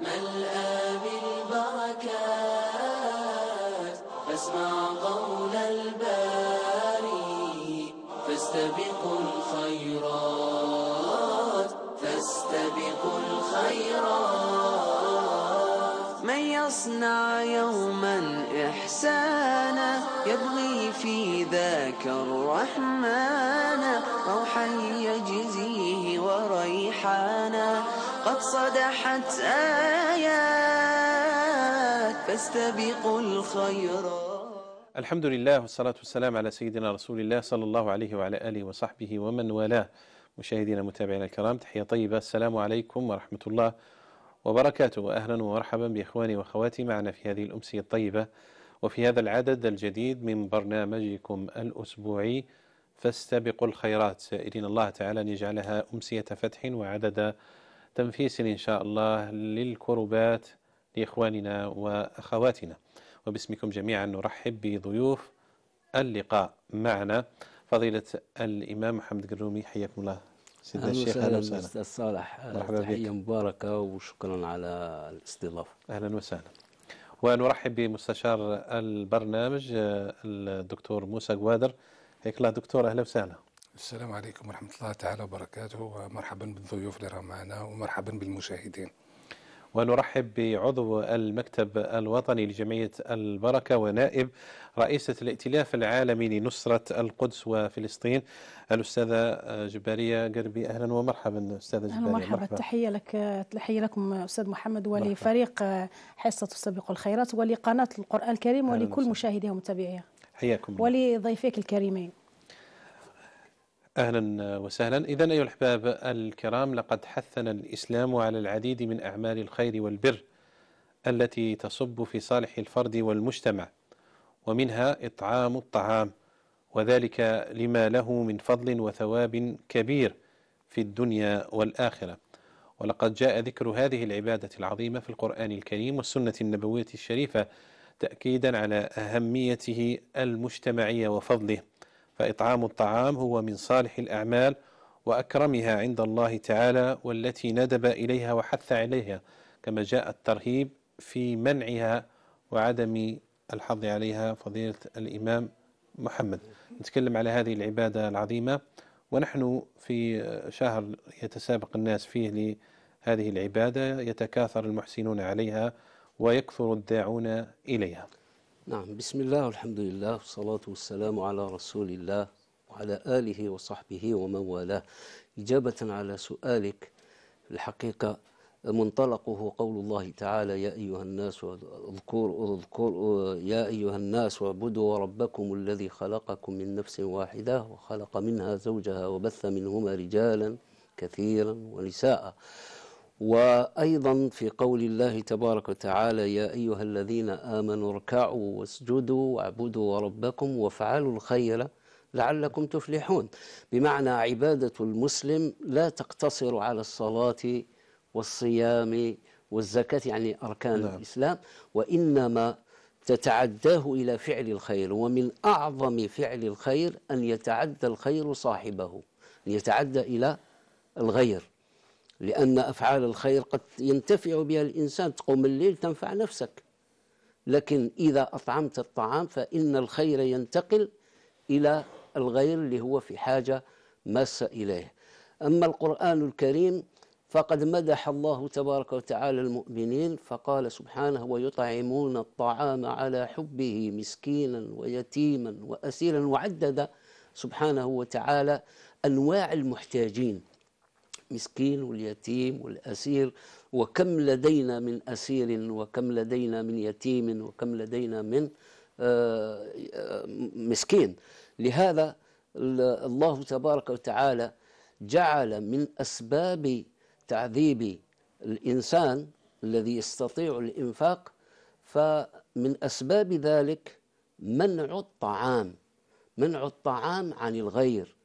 ملأى بالبركات فاسمع قول الباري فاستبقوا الخيرات فاستبقوا الخيرات. من يصنع يوما إحسانا يبغي في ذاك الرحمن روحا يجزيه صدحت آيات فاستبقوا الخيرات الحمد لله والصلاة والسلام على سيدنا رسول الله صلى الله عليه وعلى آله وصحبه ومن والاه. مشاهدينا متابعينا الكرام تحية طيبة. السلام عليكم ورحمة الله وبركاته. وأهلا ومرحبا بإخواني وأخواتي معنا في هذه الأمسية الطيبة وفي هذا العدد الجديد من برنامجكم الأسبوعي فاستبقوا الخيرات. سائلين الله تعالى أن يجعلها أمسية فتح وعدد تنفيس إن شاء الله للكربات لإخواننا وأخواتنا. وباسمكم جميعا نرحب بضيوف اللقاء معنا. فضيلة الإمام محمد قرومي حياكم الله. سيدنا الشيخ أهلا وسهلا. أستاذ صالح مرحبا بك. تحية مباركة وشكرا على الاستضافة. أهلا وسهلا. ونرحب بمستشار البرنامج الدكتور موسى قوادر. حياك الله دكتور أهلا وسهلا. السلام عليكم ورحمة الله تعالى وبركاته ومرحبا بالضيوف اللي راهم معنا ومرحبا بالمشاهدين ونرحب بعضو المكتب الوطني لجمعية البركة ونائب رئيسة الائتلاف العالمي لنصرة القدس وفلسطين الأستاذة جبارية قربي أهلا ومرحبا أستاذة أهلا جبارية ومرحبا تحية لك تحية لكم أستاذ محمد مرحبا. ولفريق حصة تسبق الخيرات ولقناة القرآن الكريم ولكل. مشاهديها ومتابعيها حياكم الله. ولضيفيك الكريمين أهلا وسهلا. إذا أيها الأحباب الكرام لقد حثنا الإسلام على العديد من أعمال الخير والبر التي تصب في صالح الفرد والمجتمع ومنها إطعام الطعام وذلك لما له من فضل وثواب كبير في الدنيا والآخرة. ولقد جاء ذكر هذه العبادة العظيمة في القرآن الكريم والسنة النبوية الشريفة تأكيدا على أهميته المجتمعية وفضله. فإطعام الطعام هو من صالح الأعمال وأكرمها عند الله تعالى والتي ندب إليها وحث عليها كما جاء الترهيب في منعها وعدم الحظ عليها فضيلة الإمام محمد. نتكلم على هذه العبادة العظيمة ونحن في شهر يتسابق الناس فيه لهذه العبادة يتكاثر المحسنون عليها ويكثر الداعون إليها. نعم بسم الله والحمد لله والصلاة والسلام على رسول الله وعلى آله وصحبه ومن والاه. إجابة على سؤالك الحقيقة منطلقه قول الله تعالى يا أيها الناس اذكروا اذكروا يا أيها الناس واعبدوا ربكم الذي خلقكم من نفس واحدة وخلق منها زوجها وبث منهما رجالا كثيرا ونساء. وأيضا في قول الله تبارك وتعالى يا أيها الذين آمنوا اركعوا واسجدوا واعبدوا ربكم وافعلوا الخير لعلكم تفلحون بمعنى عبادة المسلم لا تقتصر على الصلاة والصيام والزكاة يعني أركان نعم. الإسلام وإنما تتعداه إلى فعل الخير ومن أعظم فعل الخير أن يتعدى الخير صاحبه أن يتعدى إلى الغير لأن أفعال الخير قد ينتفع بها الإنسان. تقوم الليل تنفع نفسك. لكن إذا أطعمت الطعام فإن الخير ينتقل إلى الغير اللي هو في حاجة ماسة إليه. أما القرآن الكريم فقد مدح الله تبارك وتعالى المؤمنين فقال سبحانه ويطعمون الطعام على حبه مسكينا ويتيما وأسيرا وعدد سبحانه وتعالى أنواع المحتاجين مسكين واليتيم والأسير وكم لدينا من أسير وكم لدينا من يتيم وكم لدينا من آه، آه، مسكين. لهذا ال- الله تبارك وتعالى جعل من أسباب تعذيب الإنسان الذي يستطيع الإنفاق فمن أسباب ذلك منع الطعام منع الطعام عن الغير.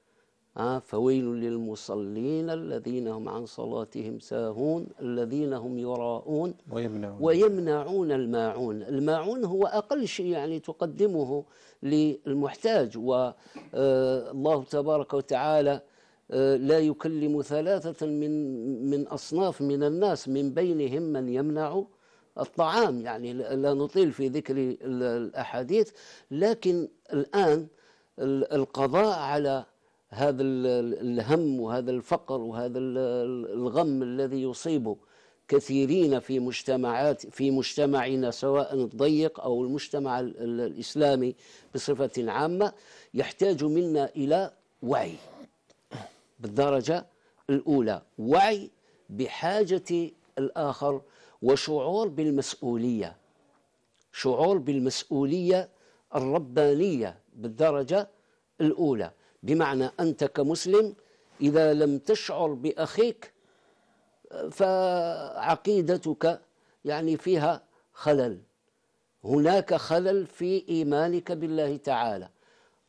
فويل للمصلين الذين هم عن صلاتهم ساهون الذين هم يراءون ويمنعون. ويمنعون الماعون. الماعون هو أقل شيء يعني تقدمه للمحتاج والله تبارك وتعالى آه، لا يكلم ثلاثة من من أصناف من الناس من بينهم من يمنع الطعام. يعني لا نطيل في ذكر ال- الأحاديث لكن الآن ال- القضاء على هذا ال- ال- الهم وهذا الفقر وهذا ال- ال- الغم الذي يصيب كثيرين في مجتمعات في مجتمعنا سواء الضيق أو المجتمع ال- ال- الإسلامي بصفة عامة يحتاج منا إلى وعي بالدرجة الأولى. وعي بحاجة الآخر وشعور بالمسؤولية. شعور بالمسؤولية الربانية بالدرجة الأولى. بمعنى أنت كمسلم إذا لم تشعر بأخيك فعقيدتك يعني فيها خلل. هناك خلل في إيمانك بالله تعالى.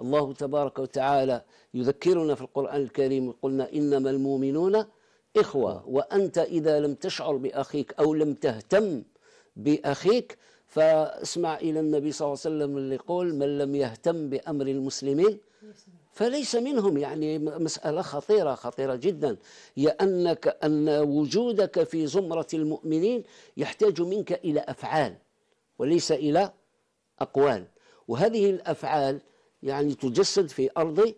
الله تبارك وتعالى يذكرنا في القرآن الكريم قلنا إنما المؤمنون إخوة وأنت إذا لم تشعر بأخيك أو لم تهتم بأخيك فاسمع إلى النبي صلى الله عليه وسلم اللي يقول من لم يهتم بأمر المسلمين فليس منهم يعني مسألة خطيرة خطيرة جدا. هي أنك أن وجودك في زمرة المؤمنين يحتاج منك إلى أفعال وليس إلى أقوال. وهذه الأفعال يعني تجسد في أرض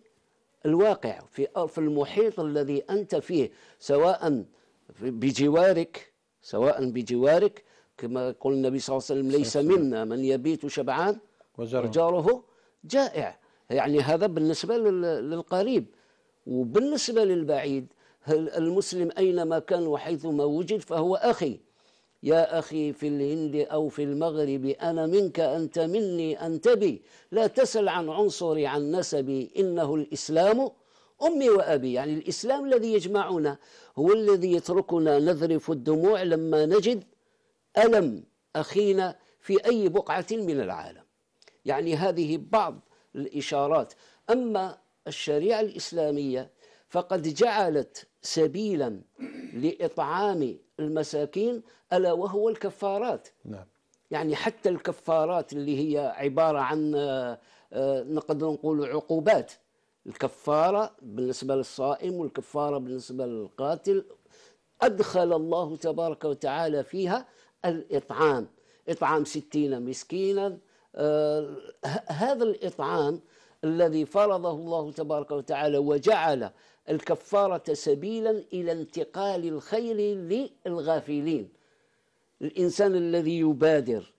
الواقع في في المحيط الذي أنت فيه سواء بجوارك سواء بجوارك كما يقول النبي صلى الله عليه وسلم ليس منا من يبيت شبعان وجاره جائع. يعني هذا بالنسبة لل- للقريب. وبالنسبة للبعيد المسلم أينما كان وحيثما وجد فهو أخي. يا أخي في الهند أو في المغرب أنا منك أنت مني أنت بي. لا تسل عن عنصري عن نسبي. إنه الإسلام أمي وأبي. يعني الإسلام الذي يجمعنا هو الذي يتركنا نذرف الدموع لما نجد ألم أخينا في أي بقعة من العالم. يعني هذه بعض الإشارات. أما الشريعة الإسلامية فقد جعلت سبيلا لإطعام المساكين ألا وهو الكفارات. نعم. يعني حتى الكفارات اللي هي عبارة عن آه، آه، نقدر نقول عقوبات. الكفارة بالنسبة للصائم والكفارة بالنسبة للقاتل أدخل الله تبارك وتعالى فيها الإطعام. إطعام ستين مسكينا هذا الإطعام الذي فرضه الله تبارك وتعالى وجعل الكفارة سبيلا إلى انتقال الخير للغافلين الإنسان الذي يبادر.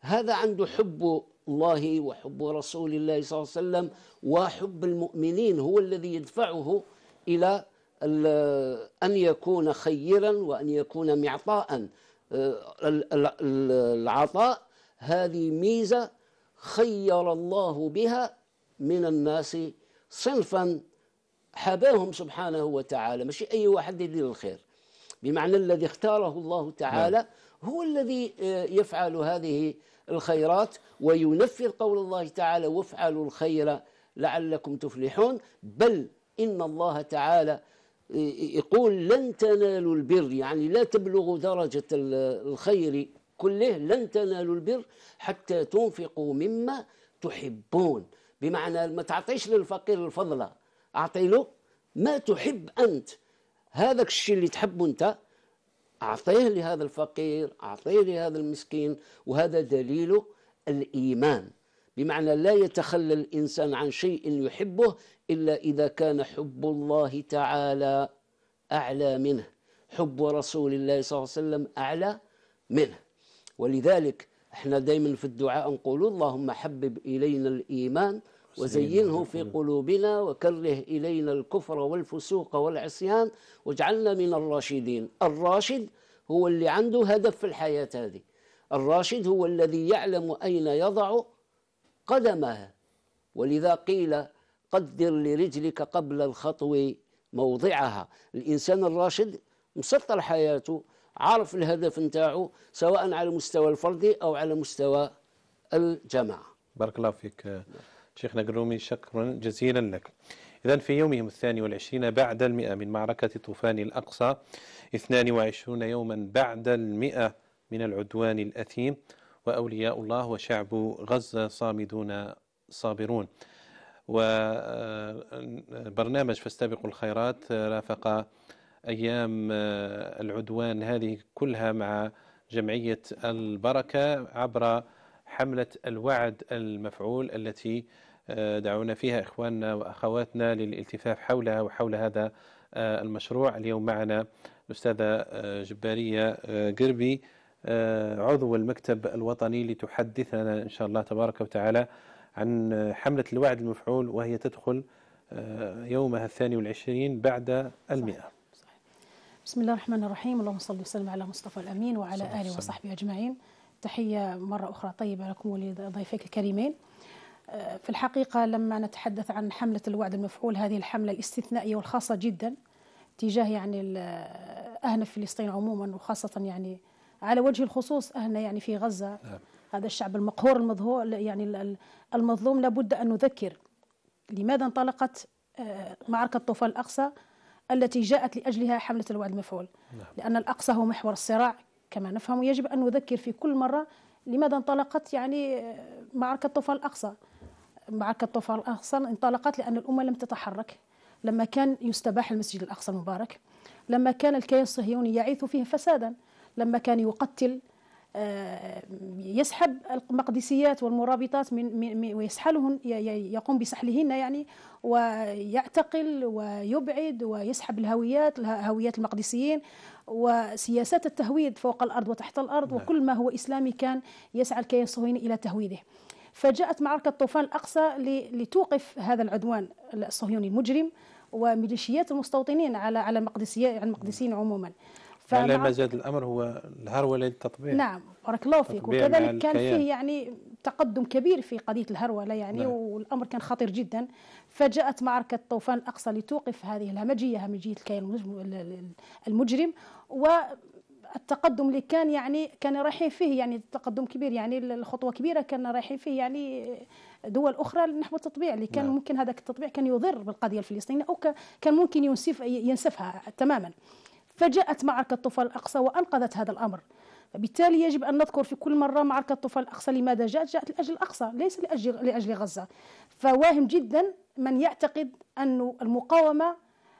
هذا عنده حب الله وحب رسول الله صلى الله عليه وسلم وحب المؤمنين هو الذي يدفعه إلى أن يكون خيرا وأن يكون معطاء. آه، ال- ال- ال- العطاء هذه ميزة خير الله بها من الناس صنفا حباهم سبحانه وتعالى. مش أي واحد يدير الخير. بمعنى الذي اختاره الله تعالى هو الذي آه، يفعل هذه الخيرات وينفذ قول الله تعالى وافعلوا الخير لعلكم تفلحون بل إن الله تعالى آه، يقول لن تنالوا البر يعني لا تبلغوا درجة ال- الخير كله لن تنالوا البر حتى تنفقوا مما تحبون. بمعنى ما تعطيش للفقير الفضلة أعطي له ما تحب أنت. هذاك الشيء اللي تحبه أنت أعطيه لهذا الفقير أعطيه لهذا المسكين. وهذا دليل الإيمان. بمعنى لا يتخلى الإنسان عن شيء يحبه إلا إذا كان حب الله تعالى أعلى منه حب رسول الله صلى الله عليه وسلم أعلى منه. ولذلك إحنا دائما في الدعاء نقول اللهم حبب إلينا الإيمان وزينه في قلوبنا وكره إلينا الكفر والفسوق والعصيان واجعلنا من الراشدين. الراشد هو اللي عنده هدف في الحياة هذه. الراشد هو الذي يعلم أين يضع قدمه. ولذا قيل قدر لرجلك قبل الخطو موضعها. الإنسان الراشد مسطر حياته عارف الهدف نتاعو سواء على المستوى الفردي أو على مستوى الجماعة. بارك الله فيك شيخنا قرومي شكرا جزيلا لك. إذا في يومهم الثاني والعشرين بعد المئة من معركة طوفان الأقصى 22 يوما بعد المئة من العدوان الأثيم وأولياء الله وشعب غزة صامدون صابرون. وبرنامج فاستبقوا الخيرات رافق أيام العدوان هذه كلها مع جمعية البركة عبر حملة الوعد المفعول التي دعونا فيها إخواننا وأخواتنا للالتفاف حولها وحول هذا المشروع. اليوم معنا الأستاذة جبارية قربي عضو المكتب الوطني لتحدثنا إن شاء الله تبارك وتعالى عن حملة الوعد المفعول وهي تدخل يومها الثاني والعشرين بعد المئة. بسم الله الرحمن الرحيم. اللهم صل وسلم على مصطفى الأمين وعلى آله وصحبه أجمعين. تحية مرة أخرى طيبة لكم ولضيفيك الكريمين. في الحقيقة لما نتحدث عن حملة الوعد المفعول هذه الحملة الاستثنائية والخاصة جدا تجاه يعني أهل فلسطين عموما وخاصة يعني على وجه الخصوص أهلنا يعني في غزة. نعم. هذا الشعب المقهور المظهور يعني المظلوم لابد أن نذكر. لماذا انطلقت معركة طوفان الأقصى؟ التي جاءت لأجلها حملة الوعد المفعول. نعم. لأن الأقصى هو محور الصراع كما نفهم يجب أن نذكر في كل مرة لماذا انطلقت يعني معركة طوفان الأقصى. معركة طوفان الأقصى انطلقت لأن الأمة لم تتحرك. لما كان يستباح المسجد الأقصى المبارك لما كان الكيان الصهيوني يعيث فيه فسادا لما كان يقتل يسحب المقدسيات والمرابطات من ويسحلهن يقوم بسحلهن يعني ويعتقل ويبعد ويسحب الهويات هويات المقدسيين وسياسات التهويد فوق الأرض وتحت الأرض نعم. وكل ما هو إسلامي كان يسعى الكيان الصهيوني إلى تهويده. فجاءت معركة طوفان الأقصى لتوقف هذا العدوان الصهيوني المجرم وميليشيات المستوطنين على على المقدسيين على المقدسيين عموما. فعلى ما زاد الأمر هو الهروله للتطبيع نعم بارك الله فيك. وكذلك كان فيه يعني تقدم كبير في قضية الهروله يعني نعم. والأمر كان خطير جدا. فجاءت معركة طوفان الأقصى لتوقف هذه الهمجية همجية الكيان المجرم والتقدم اللي كان يعني كان رايحين فيه يعني تقدم كبير يعني الخطوه كبيرة كان رايحين فيه يعني دول أخرى نحو التطبيع اللي كان نعم. ممكن هذاك التطبيع كان يضر بالقضية الفلسطينية أو كان ممكن ينسف ينسفها تماما. فجاءت معركة طوفان الأقصى وأنقذت هذا الأمر. بالتالي يجب أن نذكر في كل مرة معركة طوفان الأقصى لماذا جاءت؟ جاءت لأجل الأقصى ليس لأجل, لأجل غزة. فواهم جدا من يعتقد أن المقاومة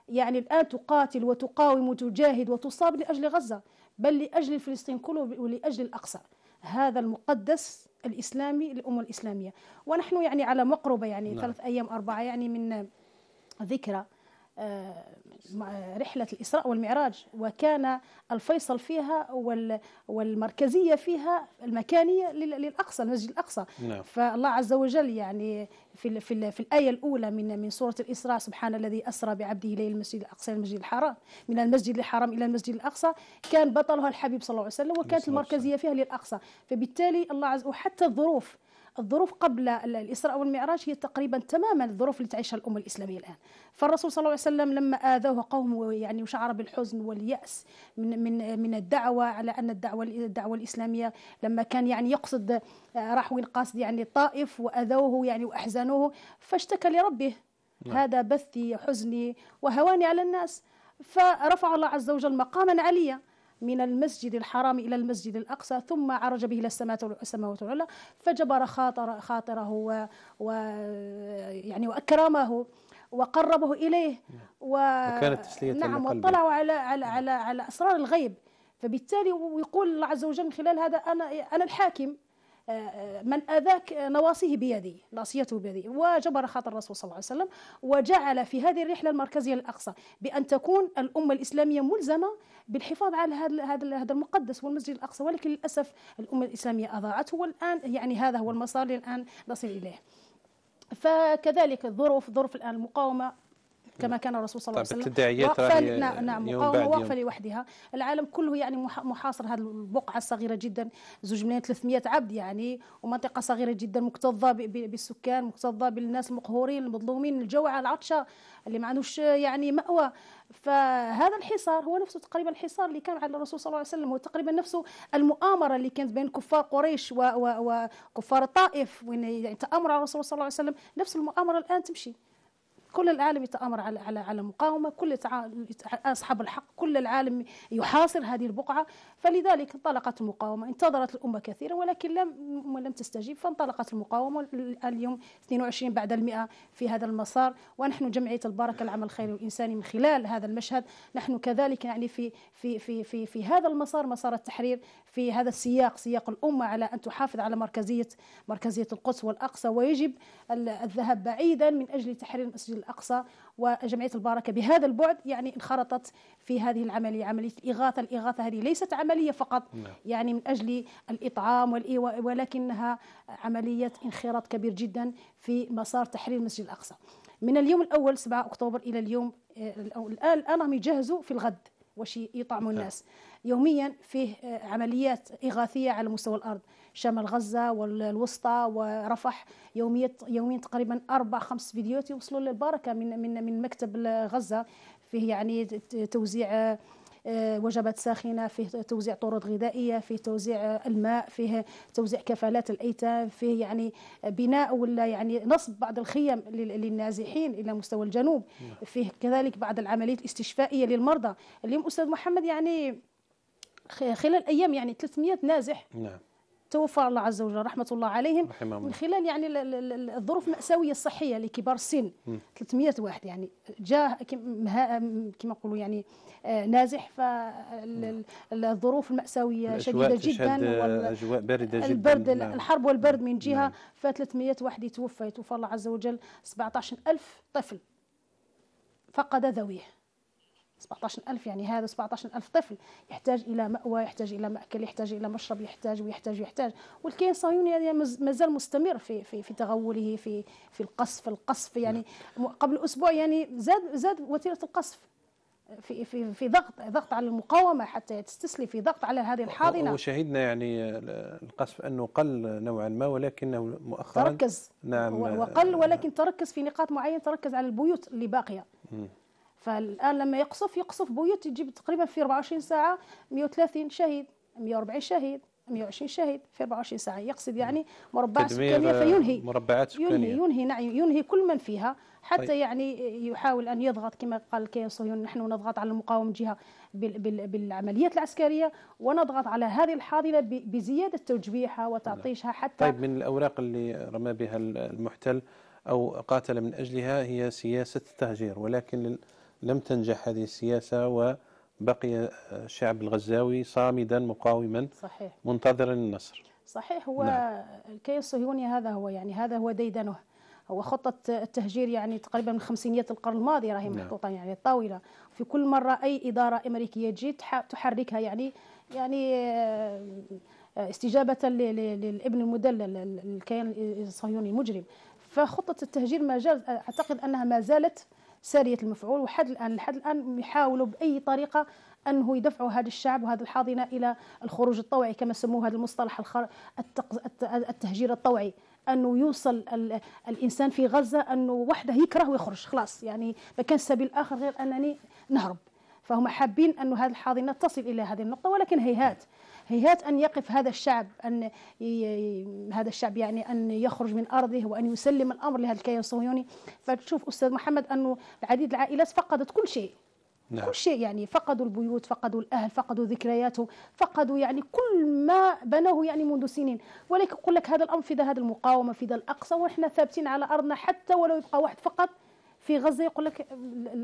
يعني الآن تقاتل وتقاوم وتجاهد وتصاب لأجل غزة بل لأجل فلسطين كله ولأجل الأقصى. هذا المقدس الإسلامي للأمة الإسلامية. ونحن يعني على مقربة يعني نعم. ثلاث أيام أربعة يعني من ذكرى. رحلة الإسراء والمعراج. وكان الفيصل فيها والمركزية فيها المكانية للأقصى المسجد الأقصى. نعم. فالله عز وجل يعني في, في, في الآية الأولى من من سورة الإسراء سبحان الذي أسرى بعبده إلى المسجد الأقصى إلى المسجد الحرام من المسجد الحرام إلى المسجد الأقصى. كان بطلها الحبيب صلى الله عليه وسلم وكانت المركزية فيها للأقصى. فبالتالي الله عز وجل وحتى الظروف الظروف قبل الإسراء والمعراج هي تقريبا تماما الظروف اللي تعيشها الأمة الإسلامية الآن. فالرسول صلى الله عليه وسلم لما آذوه قومه يعني وشعر بالحزن واليأس من من من الدعوة على أن الدعوة الدعوة الإسلامية لما كان يعني يقصد راح وين قاصد يعني الطائف وأذوه يعني وأحزنوه فاشتكى لربه نعم. هذا بثي حزني وهواني على الناس فرفع الله عز وجل مقاما عليا. من المسجد الحرام إلى المسجد الأقصى ثم عرج به إلى السماوات العلى فجبر خاطر خاطره و, و يعني وأكرمه وقربه إليه و وكانت تسلية نعم واطلعوا على على على على أسرار الغيب. فبالتالي ويقول الله عز وجل من خلال هذا أنا أنا الحاكم. من أذاك نواصيه بيدي ناصيته بيدي. وجبر خاطر الرسول صلى الله عليه وسلم وجعل في هذه الرحلة المركزية الأقصى بأن تكون الأمة الإسلامية ملزمة بالحفاظ على هذا هذا المقدس والمسجد الأقصى. ولكن للأسف الأمة الإسلامية أضاعته والآن يعني هذا هو المسار الآن نصل إليه. فكذلك الظروف ظروف الآن المقاومة كما كان الرسول صلى الله عليه وسلم التداعيات نعم نعم مقاومة واقفة لوحدها. العالم كله يعني محاصر هذه البقعة الصغيرة جدا. زوج ملايين 300 عبد يعني ومنطقة صغيرة جدا مكتظة بالسكان مكتظة بالناس المقهورين المظلومين الجوعى العطشة اللي ما عندوش يعني مأوى. فهذا الحصار هو نفسه تقريبا الحصار اللي كان على الرسول صلى الله عليه وسلم. هو تقريبا نفسه المؤامرة اللي كانت بين كفار قريش وكفار الطائف وين يعني تآمر على الرسول صلى الله عليه وسلم. نفس المؤامرة الآن تمشي. كل العالم يتآمر على على على المقاومة كل أصحاب الحق كل العالم يحاصر هذه البقعة. فلذلك انطلقت المقاومة انتظرت الأمة كثيرا ولكن لم لم تستجيب فانطلقت المقاومة اليوم 22 بعد المئة في هذا المسار. ونحن جمعية البركة العمل الخيري والإنساني من خلال هذا المشهد. نحن كذلك يعني في في في في في هذا المسار مسار التحرير. في هذا السياق سياق الأمة على أن تحافظ على مركزية مركزية القدس والأقصى ويجب ال- الذهاب بعيدا من أجل تحرير المسجد الأقصى وجمعية البركة بهذا البعد يعني انخرطت في هذه العملية عملية الإغاثة الإغاثة هذه ليست عملية فقط يعني من أجل الإطعام والإيواء ولكنها عملية انخراط كبير جدا في مسار تحرير المسجد الأقصى. من اليوم الأول 7 أكتوبر إلى اليوم آه، الآن الآن هم يجهزوا في الغد. واش يطعموا الناس. يوميا فيه آه، عمليات إغاثية على مستوى الأرض شمال غزة والوسطى ورفح. يوميا يوميا تقريبا أربع خمس فيديوهات يوصلوا للبركة من من من مكتب غزة. فيه يعني توزيع آه، وجبات ساخنة فيه توزيع طرود غذائية فيه توزيع آه، الماء فيه توزيع كفالات الأيتام فيه يعني بناء ولا يعني نصب بعض الخيم لل- للنازحين إلى مستوى الجنوب. فيه كذلك بعض العمليات الاستشفائية للمرضى. اليوم أستاذ محمد يعني خلال أيام يعني 300 نازح. نعم. توفى الله عز وجل رحمة الله عليهم. رحمهم من الله. خلال يعني ال- ال- ال- الظروف المأساوية الصحية لكبار السن. 300 واحد يعني جاء كما نقولوا يعني آه، نازح. فالظروف المأساوية شديدة الأجواء جدا تشهد وال- أجواء باردة جدا. البرد نعم. الحرب والبرد من جهة. ف 300 واحد يتوفى يتوفى الله عز وجل 17000 طفل فقد ذويه. 17000 يعني هذا 17000 طفل يحتاج إلى مأوى يحتاج إلى مأكل يحتاج إلى مشرب يحتاج ويحتاج ويحتاج والكيان الصهيوني يعني مز- ما زال مستمر في في في تغوله في في القصف القصف يعني م- قبل أسبوع يعني زاد زاد وتيرة القصف في في في ضغط ضغط على المقاومة حتى تستسلم في ضغط على هذه الحاضنة. وشهدنا يعني القصف أنه قل نوعا ما ولكنه مؤخرا تركز. نعم. وقل ولكن تركز في نقاط معينة تركز على البيوت اللي باقية. فالآن لما يقصف يقصف بيوت يجيب تقريبا في 24 ساعة 130 شهيد 140 شهيد 120 شهيد في 24 ساعة. يقصد يعني مربعات تدمير سكانية فينهي. مربعات ينهي سكانية. ينهي نعم ينهي كل من فيها حتى طيب. يعني يحاول أن يضغط كما قال الكيان الصهيوني نحن نضغط على المقاومه جهة بال بال بالعمليات العسكرية ونضغط على هذه الحاضنة بزيادة توجبيحها وتعطيشها حتى طيب من الأوراق اللي رمى بها المحتل أو قاتل من أجلها هي سياسة التهجير ولكن لم تنجح هذه السياسة وبقي الشعب الغزاوي صامدا مقاوما صحيح. منتظرا النصر. صحيح هو نعم. الكيان الصهيوني هذا هو يعني هذا هو ديدنه. هو خطة التهجير يعني تقريبا من خمسينيات القرن الماضي راهي نعم. محطوطة يعني طاولة. في كل مرة أي إدارة أمريكية تجي تح- تحركها يعني يعني آه، استجابة للابن المدلل ال- الكيان الصهيوني المجرم. فخطة التهجير ما زال أعتقد أنها ما زالت سارية المفعول وحد الآن لحد الآن يحاولوا بأي طريقة أنه يدفعوا هذا الشعب وهذه الحاضنة إلى الخروج الطوعي كما سموه هذا المصطلح الخر... التق... الت- التهجير الطوعي. أنه يوصل ال... الإنسان في غزة أنه وحده يكره ويخرج خلاص. يعني ما كان سبيل آخر غير أنني نهرب. فهم حابين أن هذه الحاضنة تصل إلى هذه النقطة ولكن هيهات هيهات أن يقف هذا الشعب أن هذا الشعب يعني أن يخرج من أرضه وأن يسلم الأمر لهذا الكيان الصهيوني. فتشوف أستاذ محمد أنه العديد العائلات فقدت كل شيء. نعم. كل شيء يعني فقدوا البيوت فقدوا الأهل فقدوا ذكرياتهم فقدوا يعني كل ما بنوه يعني منذ سنين. ولكن يقول لك هذا الأمر في ذا هذه المقاومة في ذا الأقصى ونحن ثابتين على أرضنا حتى ولو يبقى واحد فقط في غزة يقول لك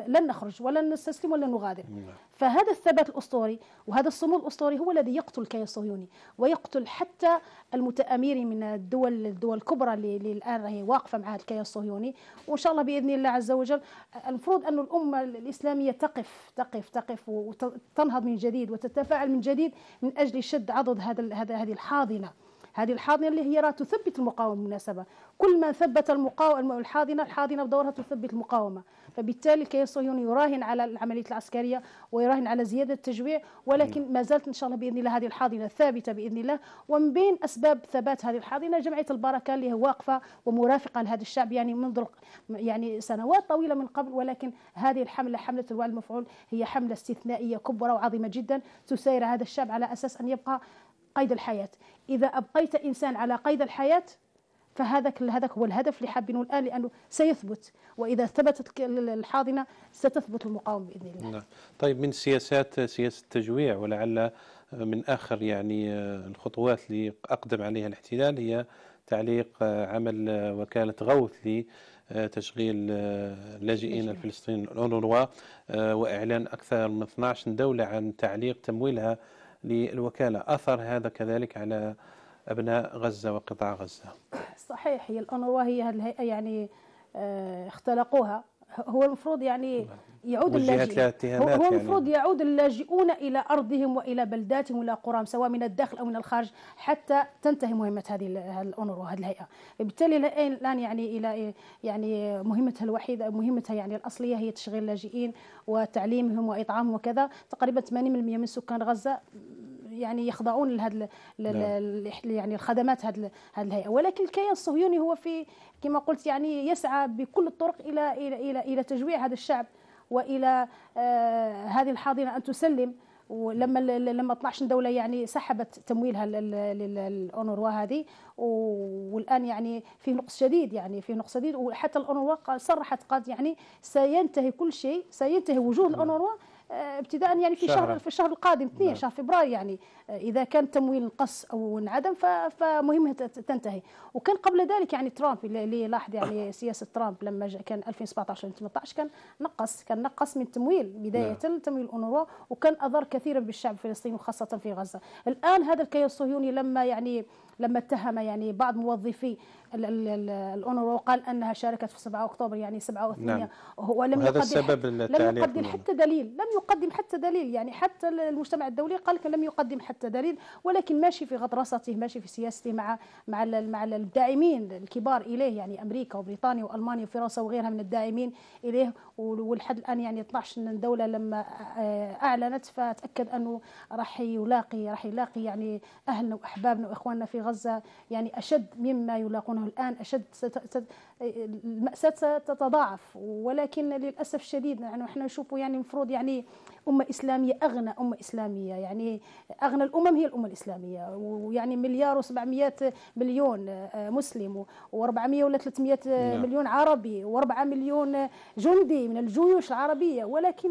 لن نخرج ولن نستسلم ولن نغادر. فهذا الثبات الأسطوري وهذا الصمود الأسطوري هو الذي يقتل الكيان الصهيوني ويقتل حتى المتآمرين من الدول الدول الكبرى اللي اللي الآن راهي واقفة مع الكيان الصهيوني. وإن شاء الله بإذن الله عز وجل المفروض أن الأمة الإسلامية تقف تقف تقف وتنهض من جديد وتتفاعل من جديد من أجل شد عضد هذا هذه الحاضنة. هذه الحاضنة اللي هي راه تثبت المقاومة بالمناسبة. كل ما ثبت المقاومة الحاضنة الحاضنة بدورها تثبت المقاومة. فبالتالي الكيان الصهيوني يراهن على العملية العسكرية ويراهن على زيادة التجويع ولكن ما زالت إن شاء الله بإذن الله هذه الحاضنة ثابتة بإذن الله. ومن بين أسباب ثبات هذه الحاضنة جمعية البركة اللي هي واقفة ومرافقة لهذا الشعب يعني منذ يعني سنوات طويلة من قبل ولكن هذه الحملة حملة الوعي المفعول هي حملة استثنائية كبرى وعظيمة جدا تسير هذا الشعب على أساس أن يبقى قيد الحياة إذا أبقيت إنسان على قيد الحياة فهذا هذا هو الهدف اللي حابينه الآن لأنه سيثبت وإذا ثبتت الحاضنة ستثبت المقاومه بإذن الله. نعم. طيب من سياسات سياسة التجويع ولعل من آخر يعني الخطوات اللي أقدم عليها الاحتلال هي تعليق عمل وكالة غوث لتشغيل اللاجئين الفلسطينيين الأونروا وإعلان أكثر من 12 دولة عن تعليق تمويلها للوكالة أثر هذا كذلك على أبناء غزة وقطاع غزة. صحيح هي الأونروا هي يعني آه، اختلقوها هو المفروض يعني يعود اللاجئين هو, هو المفروض يعني يعود اللاجئون إلى أرضهم وإلى بلداتهم وإلى قراهم سواء من الداخل أو من الخارج حتى تنتهي مهمة هذه الأونروا هذه الهيئة. بالتالي الآن يعني إلى يعني مهمتها الوحيدة مهمتها يعني الأصلية هي تشغيل اللاجئين وتعليمهم وإطعامهم وكذا. تقريبا 80% من سكان غزة يعني يخضعون لهذا نعم. يعني الخدمات هذه هذه الهيئة ولكن الكيان الصهيوني هو في كما قلت يعني يسعى بكل الطرق إلى إلى إلى, إلى تجويع هذا الشعب وإلى آه هذه الحاضنة أن تسلم ولما لما 12 دولة يعني سحبت تمويلها للأونروا هذه والآن يعني في نقص شديد يعني في نقص شديد وحتى الأونروا صرحت قالت يعني سينتهي كل شيء سينتهي وجود نعم. الأونروا ابتداء يعني في شهر في الشهر القادم 2 نعم. شهر فبراير يعني آه، إذا كان تمويل انقص أو انعدم فمهمه تنتهي وكان قبل ذلك يعني ترامب اللي لاحظ يعني سياسة ترامب لما كان 2017 2018 كان نقص كان نقص من تمويل بداية نعم. تمويل أونروا وكان أضر كثيرا بالشعب الفلسطيني وخاصة في غزة الآن هذا الكيان الصهيوني لما يعني لما اتهم يعني بعض موظفي الأونروا وقال أنها شاركت في 7 أكتوبر يعني 7 و8 نعم. ولم يقدم السبب لم يقدم حتى دليل. لم يقدم حتى دليل. يعني حتى المجتمع الدولي قال لم يقدم حتى دليل ولكن ماشي في غطرسته ماشي في سياسته مع مع مع الداعمين الكبار إليه يعني أمريكا وبريطانيا وألمانيا وفرنسا وغيرها من الداعمين إليه. ولحد الآن يعني 12 دولة لما أعلنت فتأكد أنه راح يلاقي راح يلاقي يعني أهلنا وأحبابنا وإخواننا في غزة يعني أشد مما يلاقونه الآن أشد المأساة ستتضاعف ولكن للأسف الشديد يعني إحنا نشوف يعني المفروض يعني أمة إسلامية أغنى أمة إسلامية يعني أغنى الأمم هي الأمة الإسلامية ويعني مليار و700 مليون آه، مسلم و400 ولا 300 نعم. مليون عربي و4 مليون جندي من الجيوش العربية ولكن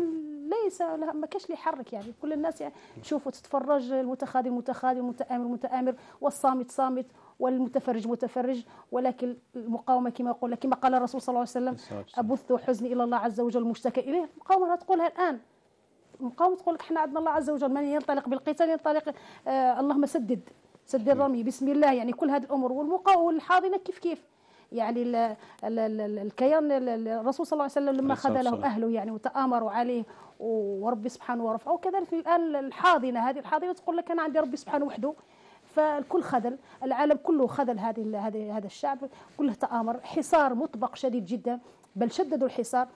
ليس ما كاش اللي يحرك يعني كل الناس يعني تشوف وتتفرج المتخاذل متخاذل المتآمر متآمر والصامت صامت والمتفرج متفرج ولكن المقاومة كما يقول كما قال الرسول صلى الله عليه وسلم أبث حزني إلى الله عز وجل مشتكى إليه. المقاومه تقولها الآن. المقاومه تقول لك إحنا عندنا الله عز وجل من ينطلق بالقتال؟ ينطلق آه اللهم سدد سدد الرمي بسم الله يعني كل هذه الأمور. والمقاومه والحاضنة كيف كيف؟ يعني ال ال ال الكيان الرسول صلى الله عليه وسلم لما خذله أهله يعني وتآمروا عليه وربي سبحانه ورفعه. وكذلك الآن الحاضنة هذه الحاضنة تقول لك أنا عندي ربي سبحانه وحده. فالكل خذل العالم كله خذل هذه هذا الشعب كله تآمر حصار مطبق شديد جدا بل شددوا الحصار.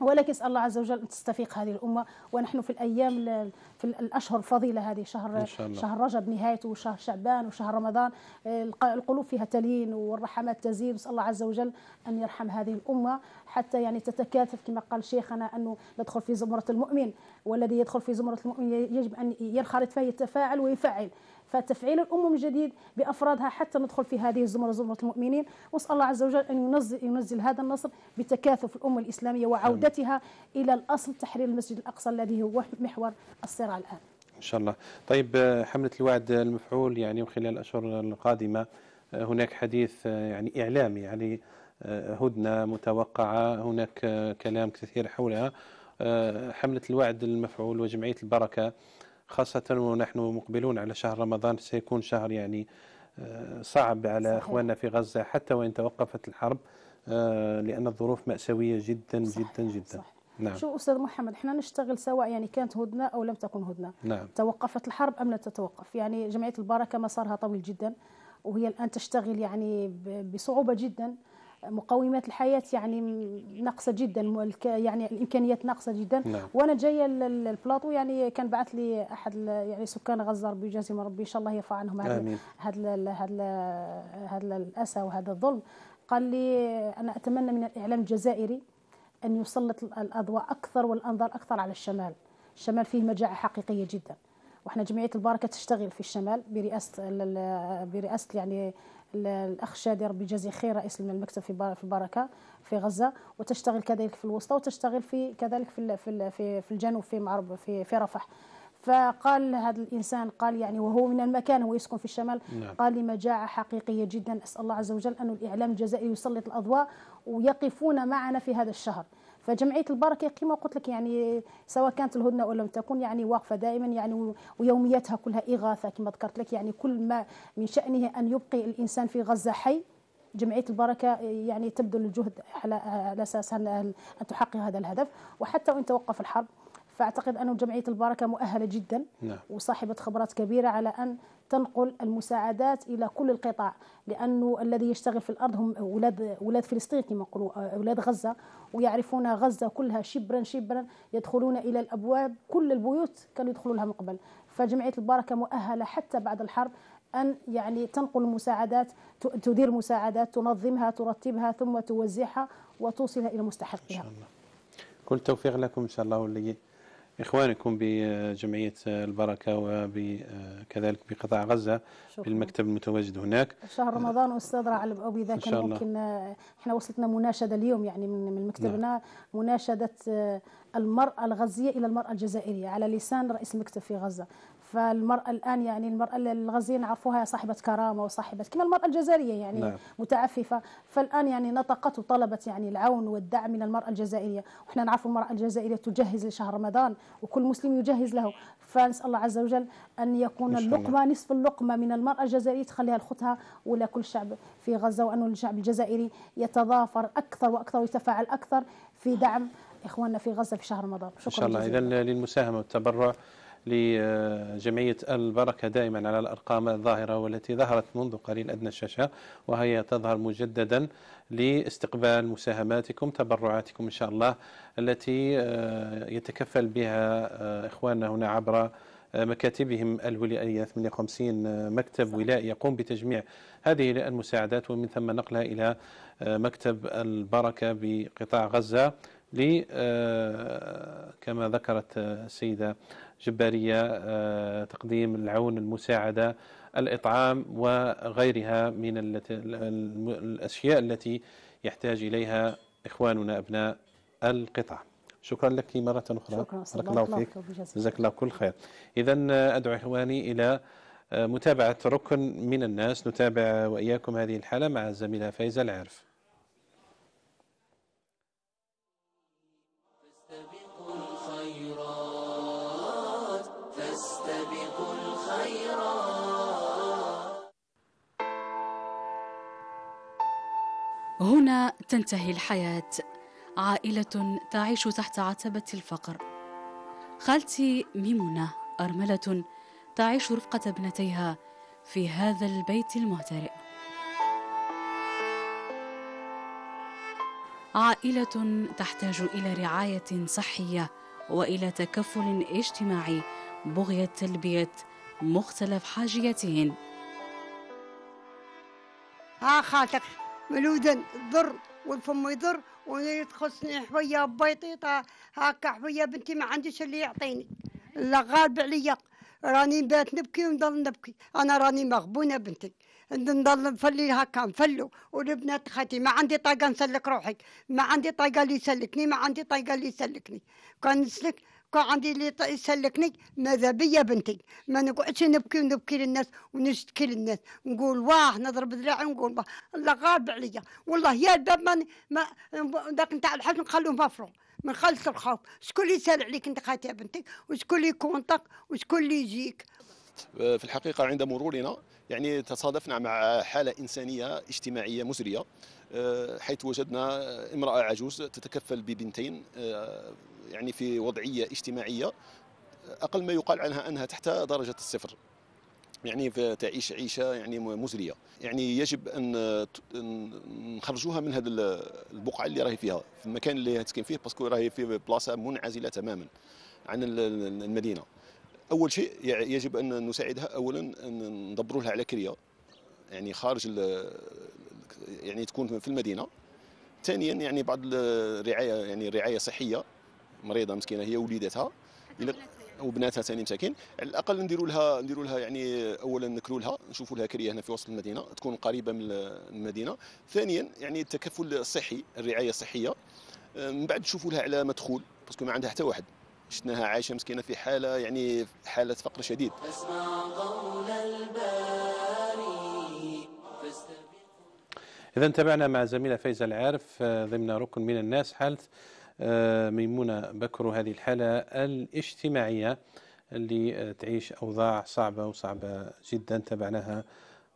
ولكن اسال الله عز وجل أن تستفيق هذه الأمة. ونحن في الأيام في الأشهر الفضيلة هذه شهر شهر رجب نهايته وشهر شعبان وشهر رمضان القلوب فيها تلين والرحمات تزيد. نسأل الله عز وجل أن يرحم هذه الأمة حتى يعني تتكاتف كما قال شيخنا أنه ندخل في زمرة المؤمن. والذي يدخل في زمرة المؤمن يجب أن ينخرط فيه يتفاعل ويفعل. فتفعيل الأمم من جديد بأفرادها حتى ندخل في هذه الزمرة زمرة المؤمنين. وأسأل الله عز وجل أن ينزل, ينزل هذا النصر بتكاثف الأمة الإسلامية وعودتها إلى الأصل تحرير المسجد الأقصى الذي هو محور الصراع الآن. إن شاء الله. طيب حملة الوعد المفعول يعني وخلال الأشهر القادمة هناك حديث يعني إعلامي يعني هدنة متوقعة هناك كلام كثير حولها. حملة الوعد المفعول وجمعية البركة خاصة ونحن مقبلون على شهر رمضان سيكون شهر يعني آه، صعب على صحيح. إخواننا في غزة حتى وإن توقفت الحرب آه، لأن الظروف مأساوية جدا صحيح. جدا جدا صحيح. نعم. شو أستاذ محمد إحنا نشتغل سواء يعني كانت هدنة أو لم تكن هدنة نعم. توقفت الحرب أم لم تتوقف يعني جمعية البركة مسارها طويل جدا وهي الآن تشتغل يعني بصعوبة جدا مقومات الحياة يعني ناقصة جدا يعني الإمكانيات ناقصة جدا. نعم. وأنا جاية البلاطو يعني كان بعث لي أحد يعني سكان غزة ربي يجازيهم ربي إن شاء الله يرفع عنهم هذا هذا هذا الأسى وهذا الظلم. قال لي أنا أتمنى من الإعلام الجزائري أن يسلط الأضواء أكثر والأنظار أكثر على الشمال. الشمال فيه مجاعة حقيقية جدا. وإحنا جمعية البركة تشتغل في الشمال برئاسة برئاسة يعني الاخ شادي ربي يجازيه خير رئيس المكتب في في بركه في غزة. وتشتغل كذلك في الوسطى وتشتغل في كذلك في في, في الجنوب في معرب في في رفح. فقال هذا الإنسان قال يعني وهو من المكان هو يسكن في الشمال نعم. قال لي مجاعه حقيقية جدا أسأل الله عز وجل أن الإعلام الجزائري يسلط الأضواء ويقفون معنا في هذا الشهر. فجمعية البركة كما قلت لك يعني سواء كانت الهدنة أو لم تكن يعني واقفة دائما يعني ويومياتها كلها إغاثة كما ذكرت لك يعني كل ما من شأنه أن يبقي الإنسان في غزة حي جمعية البركة يعني تبذل الجهد على على أساس ان أن تحقق هذا الهدف وحتى وإن توقف الحرب فأعتقد أن جمعية البركة مؤهلة جدا نعم. وصاحبة خبرات كبيرة على أن تنقل المساعدات إلى كل القطاع لأنه الذي يشتغل في الأرض هم أولاد أولاد فلسطين كما يقولوا أولاد غزة ويعرفون غزة كلها شبرا شبرا يدخلون إلى الأبواب كل البيوت كانوا يدخلوا لها من قبل. فجمعية البركة مؤهلة حتى بعد الحرب أن يعني تنقل المساعدات تدير مساعدات تنظمها ترتبها ثم توزعها وتوصلها إلى مستحقها كل التوفيق لكم إن شاء الله إخوانكم بجمعية البركة وكذلك بقطاع غزة شكراً. بالمكتب المتواجد هناك شهر رمضان واستاذ على وبذا إن كان. ممكن إحنا وصلتنا مناشدة اليوم يعني من مكتبنا مناشدة آه، المرأة الغزية إلى المرأة الجزائرية على لسان رئيس المكتب في غزة فالمرأة الآن يعني المرأة الغزيه نعرفوها صاحبة كرامة وصاحبة كما المرأة الجزائرية يعني نعم. متعففة فالآن يعني نطقت وطلبت يعني العون والدعم من المرأة الجزائرية وإحنا نعرف المرأة الجزائرية تجهز لشهر رمضان وكل مسلم يجهز له فنسأل الله عز وجل أن يكون. اللقمة نصف اللقمة من المرأة الجزائرية تخليها لخطها ولا كل شعب في غزة وأن الشعب الجزائري يتضافر أكثر وأكثر ويتفاعل أكثر في دعم إخواننا في غزة في شهر رمضان شكرا إن شاء الله. إذا للمساهمة والتبرع لجمعية البركة دائما على الأرقام الظاهرة والتي ظهرت منذ قليل أدنى الشاشة وهي تظهر مجددا لاستقبال مساهماتكم تبرعاتكم إن شاء الله التي آه، يتكفل بها آه، إخواننا هنا عبر آه، مكاتبهم الولائية 58 مكتب ولائي يقوم بتجميع هذه المساعدات ومن ثم نقلها إلى مكتب البركة بقطاع غزة كما ذكرت السيدة جبارية آه، تقديم العون المساعدة الإطعام وغيرها من الأشياء التي يحتاج إليها إخواننا أبناء القطاع. شكرا لك مرة أخرى. شكرا بارك الله فيك. جزاك الله كل خير. إذا أدعو إخواني إلى آه، متابعة ركن من الناس. نتابع وإياكم هذه الحالة مع الزميلة فايزة العارف. هنا تنتهي الحياة. عائلة تعيش تحت عتبة الفقر. خالتي ميمونة أرملة تعيش رفقة ابنتيها في هذا البيت المهترئ عائلة تحتاج إلى رعاية صحية وإلى تكفل اجتماعي بغية تلبية مختلف حاجياتهن ها خالتك. ملودا ضر والفم يضر ويتخصني حوية بيطيطة هاكا حوية بنتي ما عنديش اللي يعطيني. لا غالب عليا. راني بات نبكي ونضل نبكي. أنا راني مغبونة بنتي. نضل نفلي هكا نفلو. والبنات خالتي ما عندي طاقة نسلك روحي. ما عندي طاقة اللي يسلكني ما عندي طاقة اللي يسلكني. كان نسلك كان عندي اللي يسلكني ماذا بيا بنتي ما نقعدش نبكي ونبكي للناس ونشتكي للناس نقول واه نضرب ذراعي ونقول واه الله غالب عليا والله يا الباب ما ما ذاك نتاع الحج نخلوه مفروغ من خلص الخوف شكون اللي يسال عليك انت خالتي يا بنتي وشكون اللي يكونطك وشكون اللي يجيك في الحقيقة عند مرورنا يعني تصادفنا مع حالة إنسانية اجتماعية مزرية حيث وجدنا امرأة عجوز تتكفل ببنتين يعني في وضعية اجتماعية أقل ما يقال عنها أنها تحت درجة الصفر. يعني تعيش عيشة يعني مزرية. يعني يجب أن نخرجوها من هذه البقعة اللي راهي فيها في المكان اللي تسكن فيه باسكو راهي في بلاصة منعزلة تماما عن ال- ال- المدينة. أول شيء يجب أن نساعدها. اولا أن ندبروا لها على كريه يعني خارج يعني تكون في المدينة. ثانيا يعني بعض الرعايه يعني رعاية صحية. مريضة مسكينة هي وليدتها. إلى- وبناتها ثاني مساكين. على الأقل نديروا لها نديروا لها يعني اولا نكلوا لها نشوفوا لها كريه هنا في وسط المدينة تكون قريبة من المدينة. ثانيا يعني التكفل الصحي الرعاية الصحية. آه، من بعد نشوفوا لها على مدخول باسكو ما عندها حتى واحد. شفناها عايشة مسكينة في حالة يعني حالة فقر شديد. اسمع قول الباري. إذا تابعنا مع زميلة فايزة العارف آه، ضمن ركن من الناس حالة آه، ميمونة بكر هذه الحالة الاجتماعية اللي تعيش أوضاع صعبة وصعبة جدا تابعناها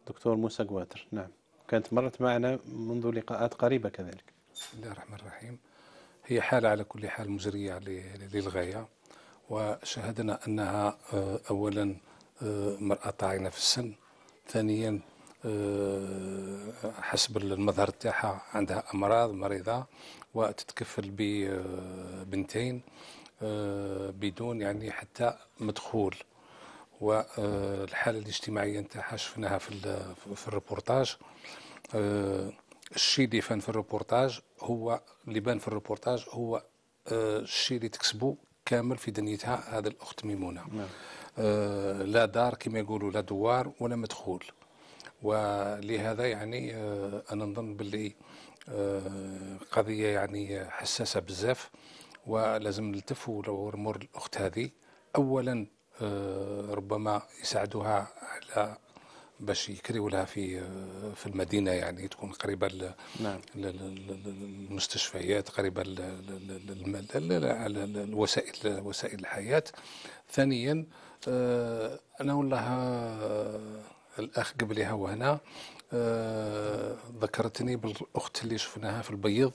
دكتور موسى قواتر. نعم. كانت مرت معنا منذ لقاءات قريبة كذلك. بسم الله الرحمن الرحيم. هي حالة على كل حال مزرية للغاية وشاهدنا أنها آه، أولا آه، مرأة طاعنة في السن ثانيا آه، حسب المظهر تاعها عندها أمراض مريضة وتتكفل ببنتين آه، بدون يعني حتى مدخول. والحالة الاجتماعية نتاعها شفناها في في الريبورتاج. آه، الشيء اللي بان في الريبورتاج هو اللي بان في الريبورتاج هو آه، الشيء اللي تكسبه كامل في دنيتها هذا الأخت ميمونة. آه، لا دار كما يقولوا لا دوار ولا مدخول. ولهذا يعني آه، أنا نظن باللي آه، قضيه يعني حساسه بزاف ولازم نلتفوا لو امور الاخت هذه اولا آه، ربما يساعدوها على باش يكريوا لها في آه، في المدينة يعني تكون قريبه نعم ل- ل- ل- المستشفيات قريبه الوسائل وسائل الحياة ثانيا آه، أنا والله آه، الاخ قبلها وهنا آه، ذكرتني بالأخت اللي شفناها في البيض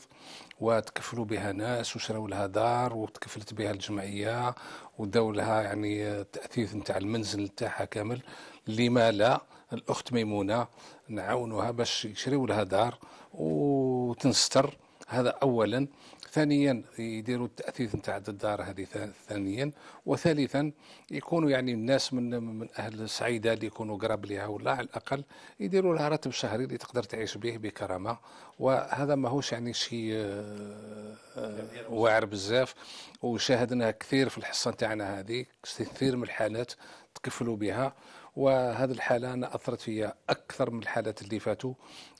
وتكفلوا بها ناس وشراوا لها دار وتكفلت بها الجمعية وداو لها يعني آه، التاثيث نتاع المنزل نتاعها كامل. لما لا الأخت ميمونة نعاونوها باش يشريوا لها دار وتنستر. هذا اولا. ثانيا يديروا التأثيث نتاع الدار هذه ثا- ثانيا وثالثا يكونوا يعني الناس من من أهل السعيده اللي يكونوا قراب لها ولا على الأقل يديروا لها راتب شهري اللي تقدر تعيش به بكرامة. وهذا ماهوش يعني شيء آه، واعر بزاف. وشاهدنا كثير في الحصة نتاعنا هذه كثير من الحالات تكفلوا بها. وهذه الحالة أنا أثرت فيها أكثر من الحالات اللي فاتوا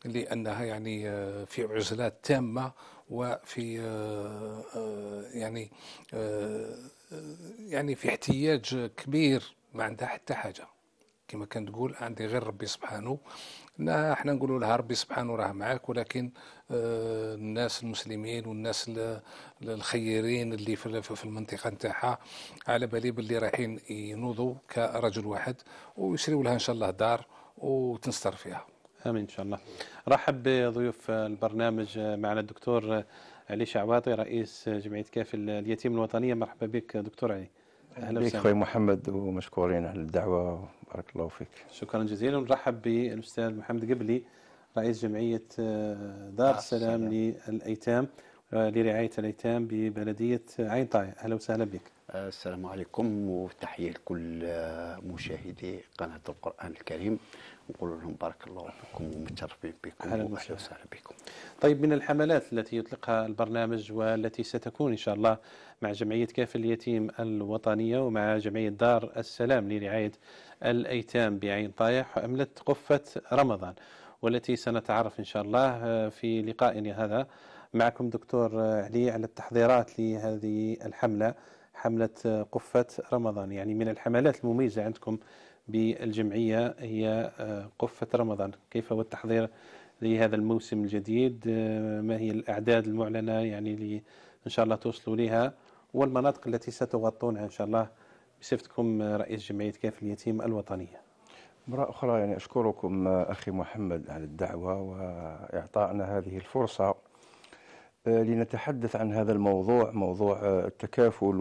لأنها يعني آه، في عزلات تامة وفي آه، آه، يعني آه، يعني في احتياج كبير ما عندها حتى حاجة. كما تقول عندي غير ربي سبحانه. لا إحنا نقولوا لها ربي سبحانه راه معاك ولكن الناس المسلمين والناس ال- الخيرين اللي في المنطقة نتاعها على بالي باللي رايحين ينوضوا كرجل واحد ويشريوا لها إن شاء الله دار وتنستر فيها. آمين إن شاء الله. رحب بضيوف البرنامج معنا الدكتور علي شعواطي رئيس جمعية كافل اليتيم الوطنية. مرحبا بك دكتور علي. أهلا بك وسهلا. خوي محمد ومشكورين على الدعوة بارك الله فيك. شكرا جزيلا. ونرحب بالأستاذ محمد قبلي رئيس جمعية آه، دار السلام للأيتام آه، لرعاية الأيتام ببلدية عين طاية أهلا وسهلا بك. السلام عليكم وتحية لكل آه، مشاهدي قناة القرآن الكريم. نقول لهم بارك الله فيكم ومتشرفين بكم وأهلا وسهلا. بكم. طيب من الحملات التي يطلقها البرنامج والتي ستكون إن شاء الله مع جمعية كافل اليتيم الوطنية ومع جمعية دار السلام لرعاية الأيتام بعين طايح حملة قفة رمضان والتي سنتعرف إن شاء الله آه، في لقائنا هذا. معكم دكتور علي على التحضيرات لهذه الحملة حملة آه، قفة رمضان. يعني من الحملات المميزة عندكم بالجمعية هي آه، قفة رمضان. كيف هو التحضير لهذا الموسم الجديد؟ آه، ما هي الأعداد المعلنة يعني اللي إن شاء الله توصلوا لها والمناطق التي ستغطونها إن شاء الله بصفتكم آه، رئيس جمعية كاف اليتيم الوطنية؟ مرة أخرى يعني أشكركم أخي محمد على الدعوة وإعطائنا هذه الفرصة لنتحدث عن هذا الموضوع موضوع التكافل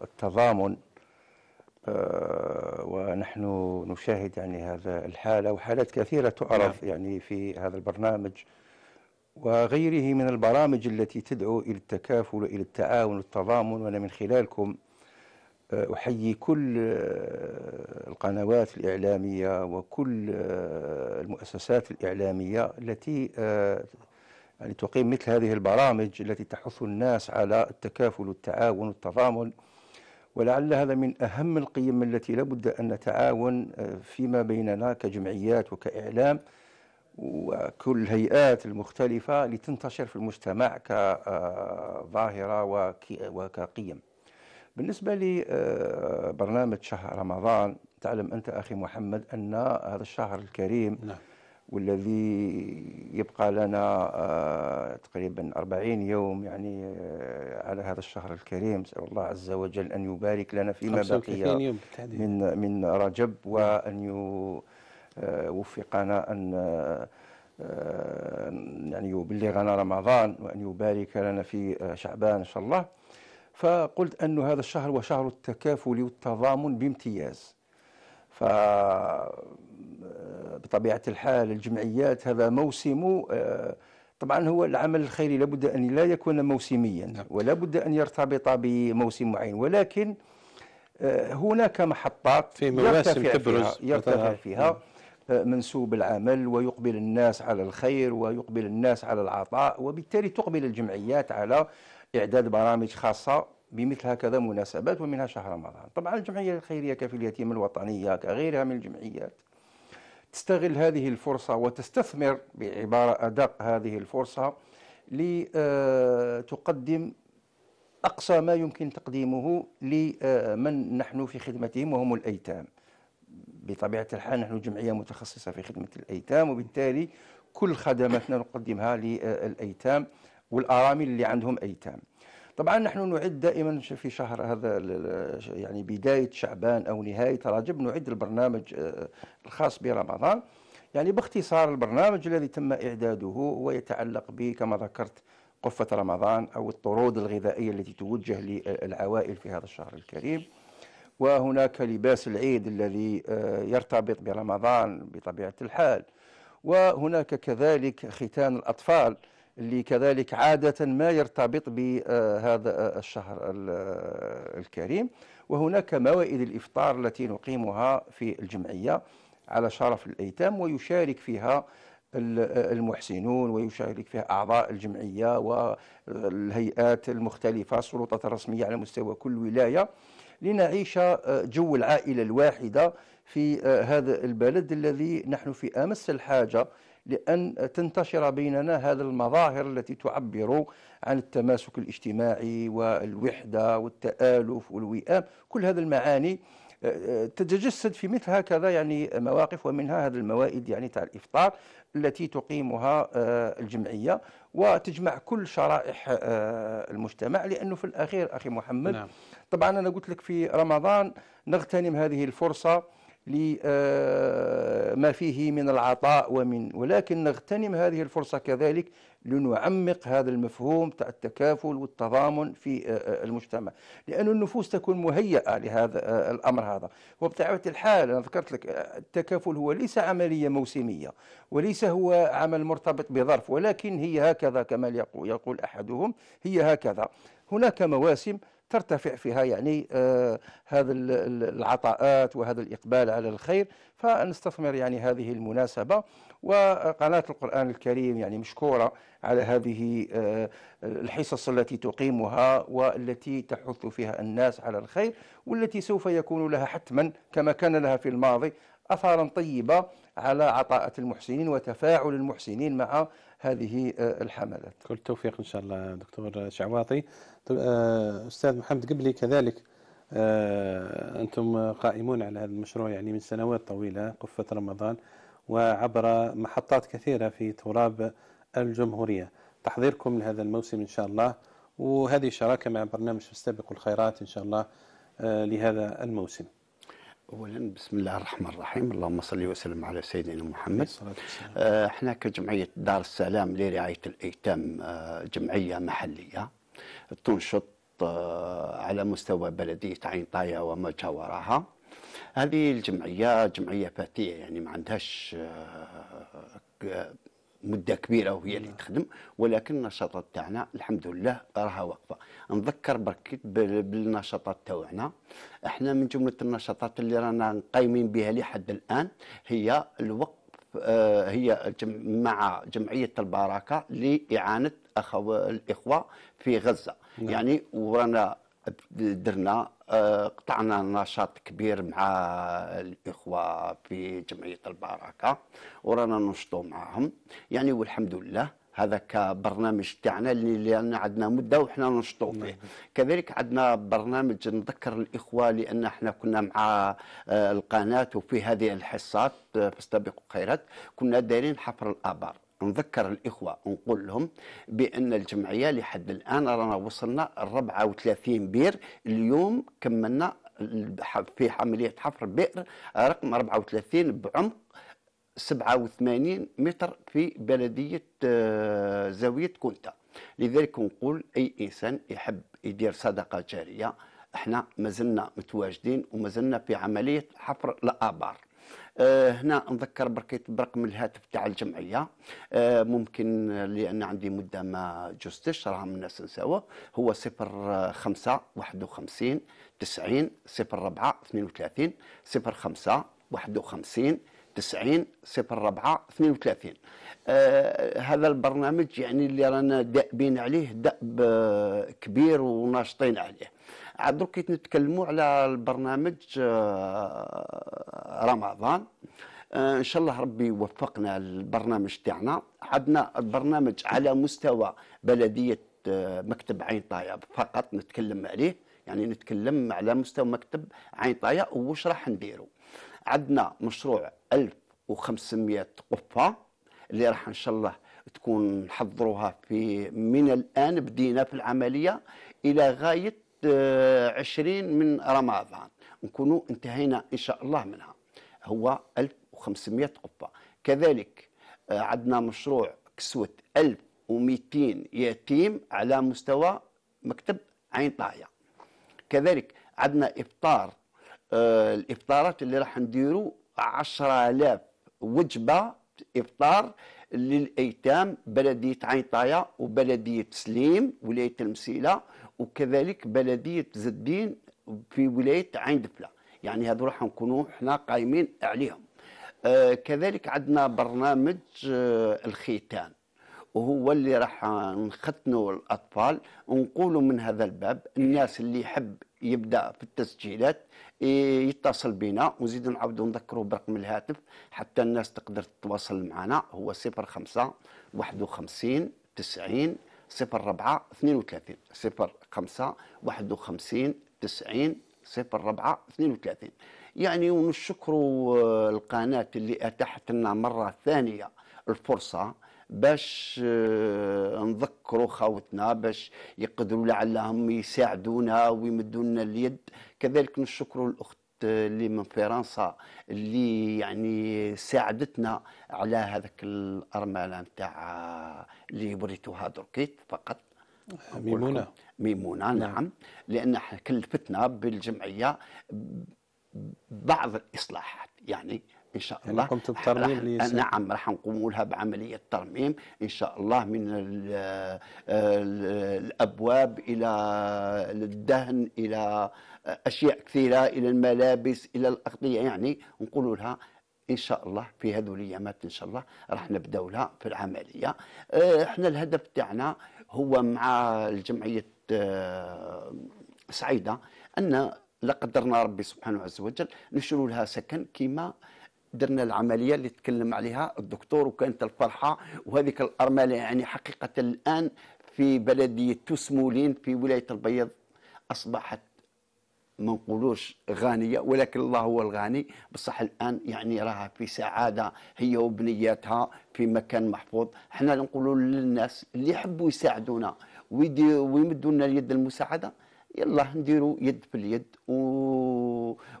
والتضامن. ونحن نشاهد يعني هذا الحالة وحالات كثيرة تعرض يعني في هذا البرنامج وغيره من البرامج التي تدعو إلى التكافل وإلى التعاون والتضامن. وأنا من خلالكم آه، أحيي كل آه، القنوات الإعلامية وكل آه، المؤسسات الإعلامية التي آه، يعني تقيم مثل هذه البرامج التي تحث الناس على التكافل والتعاون والتضامن. ولعل هذا من أهم القيم التي لابد أن نتعاون آه، فيما بيننا كجمعيات وكإعلام وكل الهيئات المختلفة لتنتشر في المجتمع كظاهرة وكقيم بالنسبة لبرنامج شهر رمضان تعلم أنت أخي محمد أن هذا الشهر الكريم نعم. والذي يبقى لنا آه، تقريبا أربعين يوم يعني آه، على هذا الشهر الكريم. نسأل الله عز وجل أن يبارك لنا فيما 35 بقي. من من رجب وأن يوفقنا أن آه، يعني يبلغنا رمضان وأن يبارك لنا في شعبان إن شاء الله. فقلت أن هذا الشهر هو شهر التكافل والتضامن بامتياز. ف بطبيعة الحال الجمعيات هذا موسم آه، طبعا هو العمل الخيري لابد أن لا يكون موسميا نعم. ولا بد أن يرتبط بموسم معين ولكن آه، هناك محطات في مواسم يرتفع تبرز فيها, يرتفع وتظهر. فيها آه، منسوب العمل ويقبل الناس على الخير ويقبل الناس على العطاء وبالتالي تقبل الجمعيات على إعداد برامج خاصة بمثل هكذا مناسبات ومنها شهر رمضان طبعا الجمعية الخيرية كفي اليتيم الوطنية كغيرها من الجمعيات تستغل هذه الفرصة وتستثمر بعبارة أدق هذه الفرصة لتقدم أقصى ما يمكن تقديمه لمن نحن في خدمتهم وهم الأيتام. بطبيعة الحال نحن جمعية متخصصة في خدمة الأيتام وبالتالي كل خدماتنا نقدمها للأيتام والأرامل اللي عندهم أيتام. طبعا نحن نعد دائما في شهر هذا يعني بداية شعبان أو نهاية رجب نعد البرنامج آه، الخاص برمضان. يعني باختصار البرنامج الذي تم إعداده هو يتعلق ب كما ذكرت قفة رمضان أو الطرود الغذائية التي توجه للعوائل في هذا الشهر الكريم. وهناك لباس العيد الذي آه، يرتبط برمضان بطبيعة الحال. وهناك كذلك ختان الأطفال. اللي كذلك عادة ما يرتبط بهذا الشهر الكريم. وهناك موائد الإفطار التي نقيمها في الجمعية على شرف الأيتام ويشارك فيها المحسنون ويشارك فيها أعضاء الجمعية والهيئات المختلفة السلطات الرسمية على مستوى كل ولاية لنعيش جو العائلة الواحدة في هذا البلد الذي نحن في أمس الحاجة لأن تنتشر بيننا هذه المظاهر التي تعبر عن التماسك الاجتماعي والوحدة والتآلف والوئام كل هذه المعاني آه، آه، تتجسد في مثل هكذا يعني مواقف ومنها هذه الموائد يعني تاع الإفطار التي تقيمها آه، الجمعية وتجمع كل شرائح المجتمع لأنه في الأخير أخي محمد نعم. طبعا أنا قلت لك في رمضان نغتنم هذه الفرصة لما آه، فيه من العطاء ومن ولكن نغتنم هذه الفرصة كذلك لنعمق هذا المفهوم تاع التكافل والتضامن في آه، آه، المجتمع. لأن النفوس تكون مهيئة لهذا الأمر هذا. وبطبيعة الحال أنا ذكرت لك التكافل هو ليس عملية موسمية وليس هو عمل مرتبط بظرف ولكن هي هكذا كما يقول أحدهم هي هكذا. هناك مواسم ترتفع فيها يعني آه هذا العطاءات وهذا الإقبال على الخير. فنستثمر يعني هذه المناسبة. وقناة القرآن الكريم يعني مشكورة على هذه آه الحصص التي تقيمها والتي تحث فيها الناس على الخير والتي سوف يكون لها حتما كما كان لها في الماضي أثارا طيبة على عطاءة المحسنين وتفاعل المحسنين مع هذه آه، الحملات. كل التوفيق إن شاء الله دكتور شعواطي. آه، أستاذ محمد قبلي كذلك آه، أنتم قائمون على هذا المشروع يعني من سنوات طويلة قفة رمضان وعبر محطات كثيرة في تراب الجمهورية. تحضيركم لهذا الموسم إن شاء الله وهذه شراكة مع برنامج مستبق الخيرات إن شاء الله لهذا الموسم. اولا بسم الله الرحمن الرحيم. اللهم صل وسلم على سيدنا محمد. آه، إحنا كجمعية دار السلام لرعاية الأيتام آه، جمعية محلية تنشط آه، على مستوى بلدية عين طاية وما جاورها هذه الجمعية جمعية فاتية يعني ما عندهاش مدة كبيرة وهي اللي تخدم ولكن النشاطات تاعنا الحمد لله راها واقفة. نذكر برك بالنشاطات تاعنا. إحنا من جملة النشاطات اللي رانا قايمين بها لحد الآن هي الوقف آه، هي مع جمعية البركة لإعانة اخو الإخوة في غزة. نعم. يعني ورانا درنا قطعنا نشاط كبير مع الإخوة في جمعية البركة ورانا ننشطوا معهم يعني والحمد لله هذا كبرنامج تاعنا اللي لأن عندنا مدة وحنا ننشطوا فيه. كذلك عندنا برنامج نذكر الإخوة لأن إحنا كنا مع آه، القناة وفي هذه الحصات آه، في استبقوا خيرات. كنا دايرين حفر الآبار. نذكر الإخوة نقول لهم بأن الجمعية لحد الآن رانا وصلنا 34 بير اليوم كملنا في عملية حفر بئر رقم 34 بعمق 87 متر في بلدية آه، زاوية كونتا. لذلك نقول أي إنسان يحب يدير صدقة جارية إحنا مازلنا متواجدين ومازلنا في عملية حفر الآبار. هنا نذكر بركيت برقم الهاتف تاع الجمعية. أه ممكن لأن عندي مدة ما جزتش راهم الناس نساوه. هو 05 51 90 04 32 05 51 90 04 32 آه هذا البرنامج يعني اللي رانا دائبين عليه دأب آه كبير وناشطين عليه. عاد درك نتكلموا على البرنامج آه رمضان. آه إن شاء الله ربي يوفقنا البرنامج تاعنا. عندنا البرنامج على مستوى بلدية آه مكتب عين طايا فقط نتكلم عليه. يعني نتكلم على مستوى مكتب عين طايا وش راح نديروا عندنا مشروع 1500 قفة اللي راح إن شاء الله تكون نحضروها في من الآن بدينا في العملية إلى غاية 20 آه، من رمضان. نكونوا انتهينا إن شاء الله منها. هو 1500 قفة كذلك آه، عندنا مشروع كسوة 1200 يتيم على مستوى مكتب عين طاية كذلك عندنا إفطار آه، الإفطارات اللي راح نديروا 10000 وجبة إفطار للأيتام بلدية عين طاية وبلدية سليم ولاية المسيلة وكذلك بلدية زدين في ولاية عين دفلة يعني هذو راح نكونوا إحنا قايمين عليهم. آه كذلك عندنا برنامج آه الختان. وهو اللي راح نختنوا الأطفال. ونقولوا من هذا الباب الناس اللي يحب يبدأ في التسجيلات يتصل بنا. ونزيد نعاودوا نذكروا برقم الهاتف. حتى الناس تقدر تتواصل معنا. هو 05 51 90 04 32 05 51 90 04 32 يعني ونشكروا القناة اللي أتاحت لنا مرة ثانية الفرصة باش آه، نذكروا خاوتنا باش يقدروا لعلهم يساعدونا ويمدوا لنا اليد. كذلك نشكروا الأخت اللي من فرنسا اللي يعني ساعدتنا على هذاك الأرملة نتاع اللي وريتوها دركيت فقط. ميمونة. ميمونة نعم, نعم. لأن كلفتنا بالجمعية بعض الإصلاحات يعني إن شاء يعني الله. يعني قمت بترميم رح نعم راح نقوم لها بعملية ترميم إن شاء الله من ال ال الأبواب إلى الدهن إلى أشياء كثيرة إلى الملابس إلى الاغطيه يعني نقول لها إن شاء الله في هذول الأيامات إن شاء الله راح نبداو لها في العملية. آه، إحنا الهدف تاعنا هو مع الجمعية آه، سعيدة أن لا قدرنا ربي سبحانه عز وجل نشروا لها سكن كما درنا العملية اللي تكلم عليها الدكتور وكانت الفرحة وهذيك الأرملة يعني حقيقة الآن في بلديه توسمولين في ولاية البيض. أصبحت ما نقولوش غانية ولكن الله هو الغني بصح الآن يعني راها في سعادة هي وبنياتها في مكان محفوظ. إحنا نقولوا للناس اللي يحبوا يساعدونا ويمدوا لنا اليد المساعدة يلا نديروا يد في اليد و...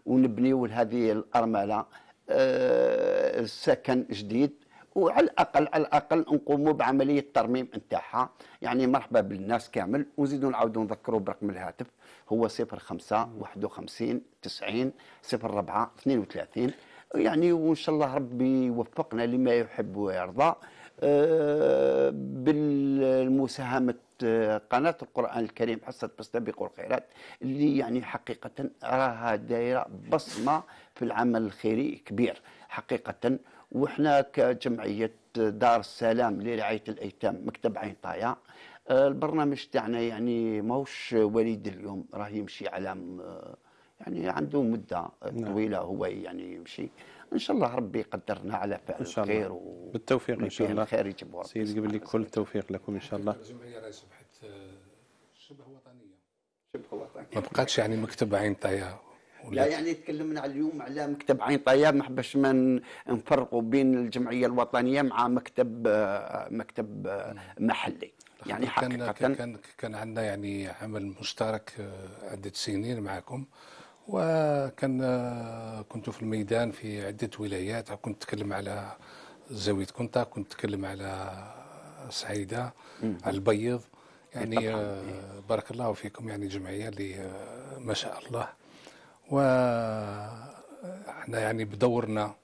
ونبنيوا هذه الأرملة. سكن جديد وعلى الأقل على الأقل نقوموا بعملية ترميم نتاعها. يعني مرحبا بالناس كامل. ونزيدوا نعاودوا نذكروا برقم الهاتف. هو 05 51 90 04 32 يعني وإن شاء الله ربي يوفقنا لما يحب ويرضى. آه، بالمساهمة قناة القرآن الكريم حصه تستبق الخيرات اللي يعني حقيقة راها دايرة بصمة في العمل الخيري كبير حقيقة. وإحنا كجمعية دار السلام لرعاية الأيتام مكتب عين طايا آه، البرنامج تاعنا يعني ماهوش وليد اليوم راه يمشي على آه، يعني عنده مدة نعم. طويلة هو يعني يمشي. إن شاء الله ربي يقدرنا على فعل إن شاء الله. الخير و... بالتوفيق إن شاء الله. الخير يجيبه سيد قبل لي كل التوفيق لكم إن شاء الله. الجمعيه راهي اصبحت شبه وطنيه شبه وطني. ما بقاتش يعني مكتب عين طايه لا يعني تكلمنا اليوم على مكتب عين طياب ما حبش ما نفرقوا بين الجمعية الوطنية مع مكتب مكتب محلي. يعني حقيقة كان كان, كان عندنا يعني عمل مشترك آه، عدة سنين معكم. وكان آه، كنت في الميدان في عدة ولايات. كنت اتكلم على زاوية كنتا كنت اتكلم على سعيده على البيض. يعني آه، بارك الله فيكم يعني جمعية اللي آه، ما شاء الله. وإحنا يعني بدورنا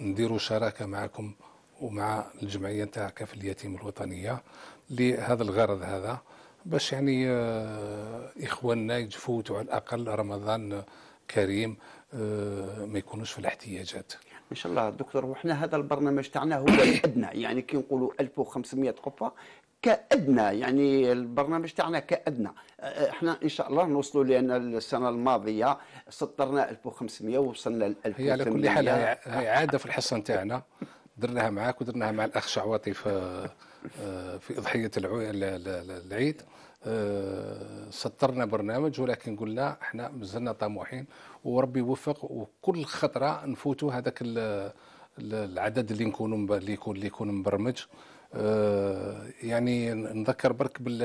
نديروا شراكة معكم ومع الجمعية نتاع كاف اليتيم الوطنية لهذا الغرض هذا. باش يعني آه، إخواننا يفوتوا على الأقل رمضان كريم آه، ما يكونوش في الاحتياجات. إن شاء الله دكتور وحنا هذا البرنامج تاعنا هو الأدنى. يعني كي نقولوا 1500 غرفه كأدنى يعني البرنامج تاعنا كأدنى. أه، إحنا إن شاء الله نوصلوا لأن السنة الماضية سطرنا 1500 ووصلنا ل 1800 هي على كل حال هي عادة في الحصه نتاعنا درناها معاك ودرناها مع الأخ شعواطي في آه، في اضحيه العيد. آه، سطرنا برنامج ولكن قلنا إحنا مازلنا طموحين وربي يوفق وكل خطرة نفوتوا هذاك ال- ال- العدد اللي نكونوا اللي يكون اللي يكون مبرمج. آه، يعني نذكر برك بال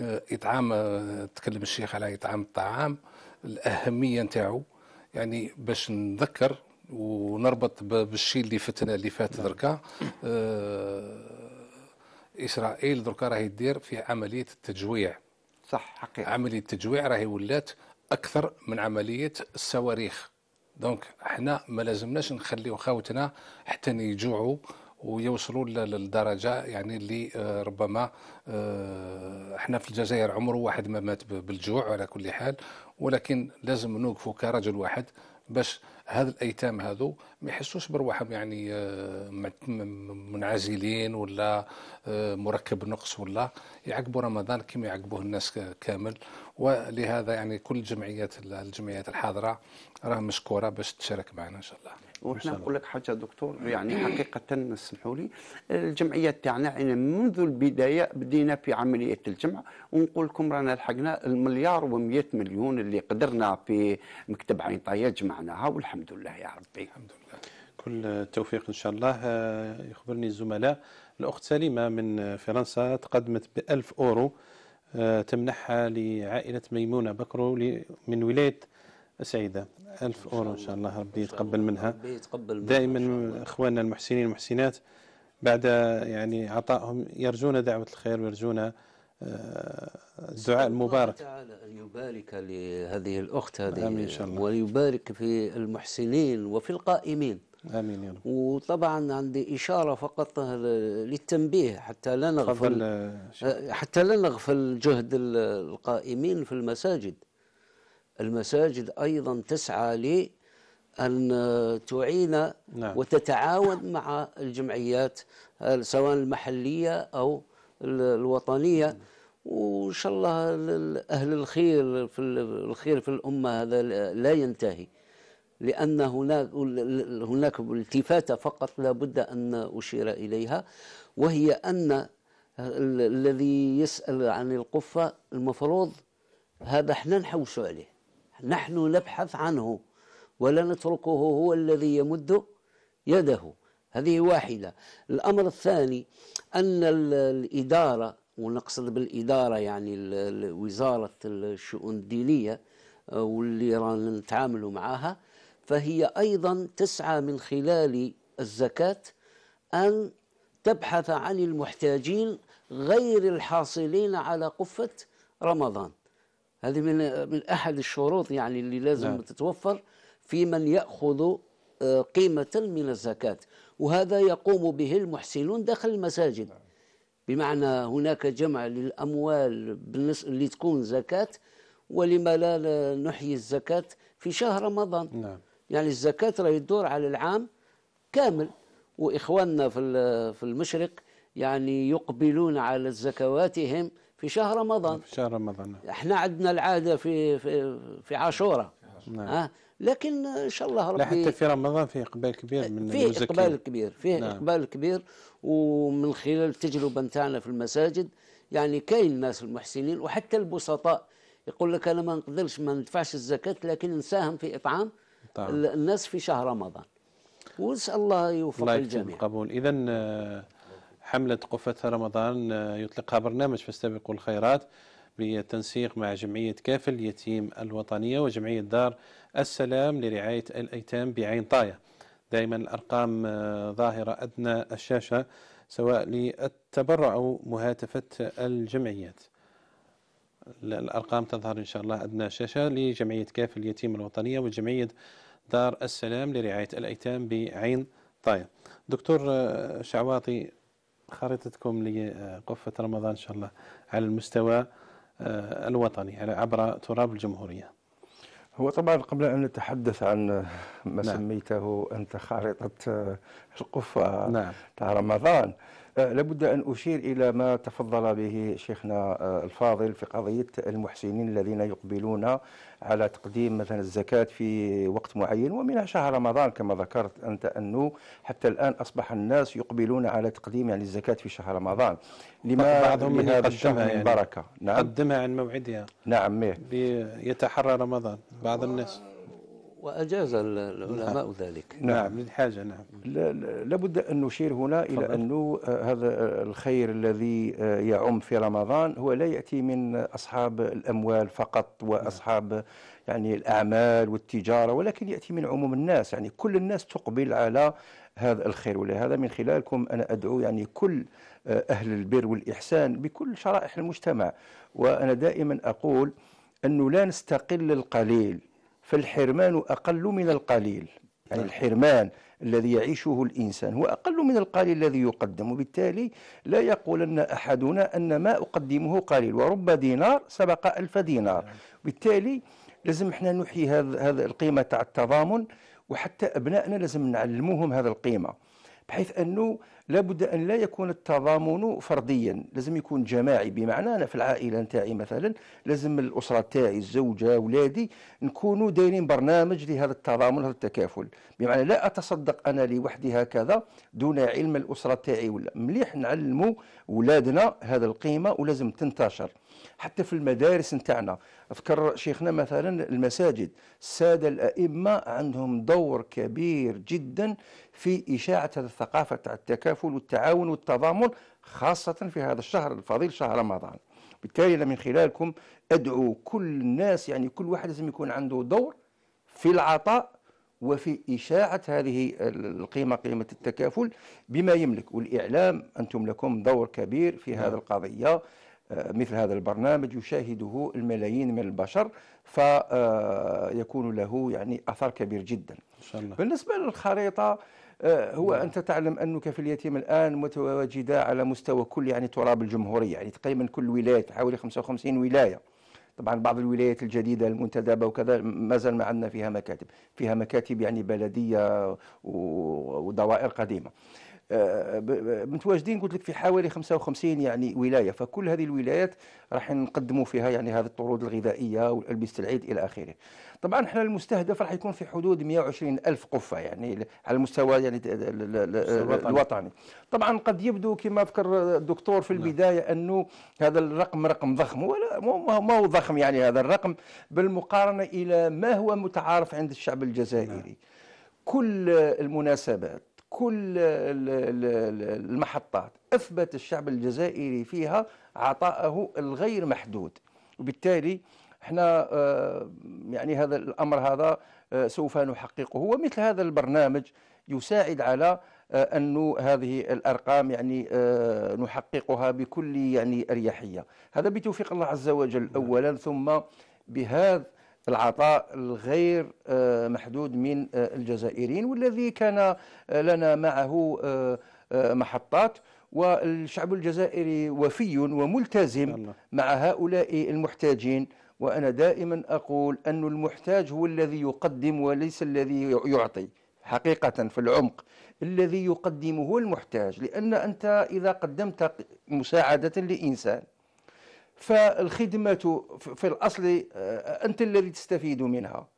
آه، إطعام آه، تكلم الشيخ على إطعام الطعام الأهمية نتاعو. يعني باش نذكر ونربط بالشيء اللي فتنا اللي فات دركا. آه، إسرائيل دركا راهي دير في عملية التجويع. صح حقيقة. عملية التجويع راهي ولات أكثر من عملية الصواريخ. دونك إحنا ما لازمناش نخليو خاوتنا حتى يجوعوا ويوصلوا للدرجة يعني اللي آه، ربما آه، إحنا في الجزائر عمره واحد ما مات بالجوع على كل حال. ولكن لازم نوقفوا كرجل واحد. باش هذا الأيتام هذو ما يحسوش برواحهم يعني آه، منعزلين ولا آه، مركب نقص ولا يعقبوا رمضان كما يعقبوه الناس كامل. ولهذا يعني كل الجمعيات الجمعيات الحاضرة راه مشكورة باش تشارك معنا إن شاء الله. وحنا نقول لك حاجة دكتور يعني حقيقة اسمحوا لي. الجمعية تاعنا يعني منذ البداية بدينا في عملية الجمع ونقول لكم رانا لحقنا المليار و100 مليون اللي قدرنا في مكتب عين طايه جمعناها والحمد لله يا ربي. الحمد لله. كل التوفيق إن شاء الله. آه، يخبرني الزملاء الأخت سليمة من فرنسا تقدمت ب 1000 أورو آه، تمنحها لعائلة ميمونة بكرو من ولاية سعيده 1000 أورو إن شاء الله ربي يتقبل منها إن دائما الله. إخواننا المحسنين والمحسنات بعد يعني عطائهم يرجون دعوة الخير ويرجون آه، الدعاء المبارك أن يبارك لهذه الأخت هذه آمين إن شاء الله. ويبارك في المحسنين وفي القائمين آمين يا رب وطبعا عندي إشارة فقط للتنبيه حتى لا نغفل آه، شيخ. حتى لا نغفل جهد ال- القائمين في المساجد المساجد أيضا تسعى لأن تعين نعم. وتتعاون مع الجمعيات سواء المحلية أو ال- الوطنية وإن شاء الله ال- ال- أهل الخير في ال- الخير في الأمة هذا لا ينتهي لأن هناك هناك التفاتة فقط لا بد أن أشير إليها وهي أن ال- الذي يسأل عن القفة المفروض هذا إحنا نحوش عليه نحن نبحث عنه ولا نتركه هو الذي يمد يده. هذه واحدة. الأمر الثاني أن ال- الإدارة ونقصد بالإدارة يعني وزارة الشؤون الدينية آه، واللي رانا نتعاملوا معها فهي أيضا تسعى من خلال الزكاة أن تبحث عن المحتاجين غير الحاصلين على قفة رمضان. هذه من من أحد الشروط يعني اللي لازم نعم. تتوفر في من يأخذ آه، قيمة من الزكاة. وهذا يقوم به المحسنون داخل المساجد. بمعنى هناك جمع للأموال بالنس- اللي تكون زكاة ولما لا نحيي الزكاة في شهر رمضان. نعم. يعني الزكاة راهي تدور على العام كامل. وإخواننا في في المشرق يعني يقبلون على زكواتهم في شهر رمضان في شهر رمضان إحنا عندنا العادة في في في عاشوراء نعم. ها لكن إن شاء الله لا ربي حتى في رمضان في إقبال كبير من فيه المزكين. إقبال كبير فيه نعم. إقبال كبير ومن خلال التجربه نتاعنا في المساجد يعني كاين الناس المحسنين وحتى البسطاء يقول لك أنا ما نقدرش ما ندفعش الزكاة لكن نساهم في إطعام طبعا. ال- الناس في شهر رمضان ونسال الله يوفق الله الجميع القبول إذا آه، حملة قفة رمضان آه، يطلقها برنامج فاستبقوا الخيرات بالتنسيق مع جمعية كافل اليتيم الوطنية وجمعية دار السلام لرعاية الأيتام بعين طاية. دائما الأرقام آه، ظاهرة أدنى الشاشة سواء للتبرع أو مهاتفة الجمعيات. ال- الأرقام تظهر إن شاء الله أدنى الشاشة لجمعية كافل اليتيم الوطنية وجمعية دار السلام لرعاية الأيتام بعين طاية. دكتور آه، شعواطي خريطتكم لقفة رمضان إن شاء الله على المستوى آه، الوطني على عبر تراب الجمهورية هو طبعا قبل أن نتحدث عن ما نعم. سميته أنت خارطة آه، القفة نعم. تاع رمضان لابد أن أشير إلى ما تفضل به شيخنا آه، الفاضل في قضية المحسنين الذين يقبلون على تقديم مثلا الزكاة في وقت معين ومنها شهر رمضان كما ذكرت أنت أنه حتى الآن أصبح الناس يقبلون على تقديم يعني الزكاة في شهر رمضان. لما بعضهم من يقدمها يعني بركة. نعم. قدمها عن موعدها. نعم مية. يتحرى رمضان بعض الناس. وأجاز ال- العلماء ذلك. نعم للحاجة نعم. لا- لا- لابد أن نشير هنا إلى. أنه آه، هذا الخير الذي آه، يعم في رمضان هو لا يأتي من أصحاب الأموال فقط وأصحاب يعني الأعمال والتجارة ولكن يأتي من عموم الناس. يعني كل الناس تقبل على هذا الخير ولهذا من خلالكم أنا أدعو يعني كل آه، أهل البر والإحسان بكل شرائح المجتمع. وأنا دائما أقول أنه لا نستقل القليل. فالحرمان أقل من القليل. يعني الحرمان الذي يعيشه الإنسان هو أقل من القليل الذي يقدم. وبالتالي لا يقولن أحدنا أن ما أقدمه قليل ورب دينار سبق ألف دينار. بالتالي لازم إحنا نحيي هذا هذا القيمة تاع التضامن وحتى أبنائنا لازم نعلموهم هذا القيمة. بحيث أنه لابد أن لا يكون التضامن فرديا. لازم يكون جماعي. بمعنى أنا في العائلة نتاعي مثلا لازم الأسرة تاعي الزوجة أولادي نكونوا دايرين برنامج لهذا التضامن هذا التكافل. بمعنى لا أتصدق أنا لوحدي هكذا دون علم الأسرة تاعي ولا. مليح نعلموا أولادنا هذا القيمة ولازم تنتشر. حتى في المدارس نتاعنا. أذكر شيخنا مثلا المساجد. السادة الأئمة عندهم دور كبير جدا في إشاعة هذه الثقافة التكافل والتعاون والتضامن خاصة في هذا الشهر الفضيل شهر رمضان. بالتالي أنا من خلالكم أدعو كل الناس يعني كل واحد لازم يكون عنده دور في العطاء وفي إشاعة هذه القيمة قيمة التكافل بما يملك. والإعلام أنتم لكم دور كبير في هذا القضية. آه، مثل هذا البرنامج يشاهده الملايين من البشر فيكون له يعني أثر كبير جدا. إن شاء الله. بالنسبة للخريطة آه، هو أنت تعلم أن كفل اليتيم الآن متواجدة على مستوى كل يعني تراب الجمهورية يعني تقريبا كل ولاية حوالي 55 ولاية. طبعا بعض الولايات الجديدة المنتدبة وكذا ما زال ما عندنا فيها مكاتب فيها مكاتب يعني بلدية و- ودوائر آه، ب- متواجدين قلت لك في حوالي 55 يعني ولاية. فكل هذه الولايات راح نقدموا فيها يعني هذه الطرود الغذائية والألبسة العيد إلى آخره. طبعا إحنا المستهدف راح يكون في حدود 120 ألف قفة يعني على المستوى يعني ال- ال- ال- الوطني. طبعا قد يبدو كما ذكر الدكتور في البداية أنه هذا الرقم رقم ضخم ولا مو- ما هو ضخم يعني هذا الرقم بالمقارنة إلى ما هو متعارف عند الشعب الجزائري. كل المناسبات كل ال- ال- ال- المحطات. أثبت الشعب الجزائري فيها عطاءه الغير محدود. وبالتالي إحنا آه، يعني هذا الأمر هذا آه، سوف نحققه. ومثل هذا البرنامج يساعد على آه، أنه هذه الأرقام يعني نحققها بكل يعني أريحية. هذا بتوفيق الله عز وجل أولا. ثم بهذا العطاء الغير آه، محدود من آه، الجزائريين والذي كان آه، لنا معه محطات. والشعب الجزائري وفي وملتزم مع هؤلاء المحتاجين. وأنا دائما أقول أن المحتاج هو الذي يقدم وليس الذي يعطي. حقيقة في العمق. الذي يقدمه المحتاج. لأن أنت إذا قدمت مساعدة لإنسان فالخدمة في الأصل آه، أنت الذي تستفيد منها.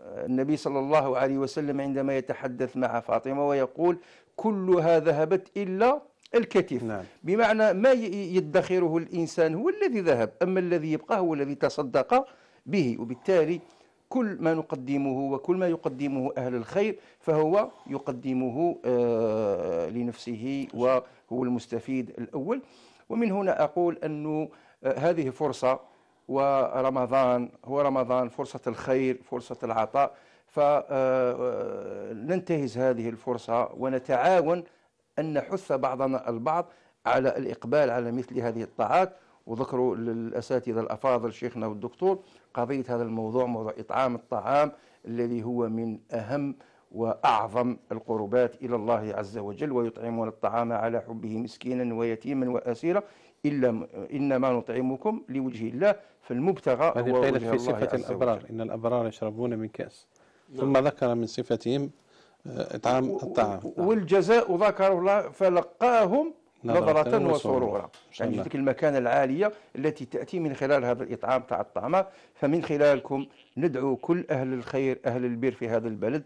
النبي صلى الله عليه وسلم عندما يتحدث مع فاطمة ويقول كلها ذهبت إلا الكتف. نعم. بمعنى ما يدخره الإنسان هو الذي ذهب أما الذي يبقى هو الذي تصدق به. وبالتالي كل ما نقدمه وكل ما يقدمه أهل الخير فهو يقدمه آه، لنفسه وهو المستفيد الأول. ومن هنا أقول أن آه، هذه فرصة ورمضان هو رمضان فرصة الخير فرصة العطاء فننتهز آه، هذه الفرصة ونتعاون أن نحث بعضنا البعض على الإقبال على مثل هذه الطاعات. وذكروا للأساتذة الأفاضل شيخنا والدكتور قضية هذا الموضوع موضوع إطعام الطعام الذي هو من أهم وأعظم القربات إلى الله عز وجل ويطعمون الطعام على حبه مسكينا ويتيما وأسيرا إلا إنما نطعمكم لوجه الله فالمبتغى هذه هو قيلت وجه في الله صفة الأبرار وجل إن الأبرار يشربون من كأس. ثم ذكر من صفتهم آه، إطعام الطعام. والجزاء ذكر الله فلقاهم نظرة وسرورا. يعني الله. تلك المكانة العالية التي تأتي من خلال هذا الإطعام تاع الطعام فمن خلالكم ندعو كل أهل الخير أهل البر في هذا البلد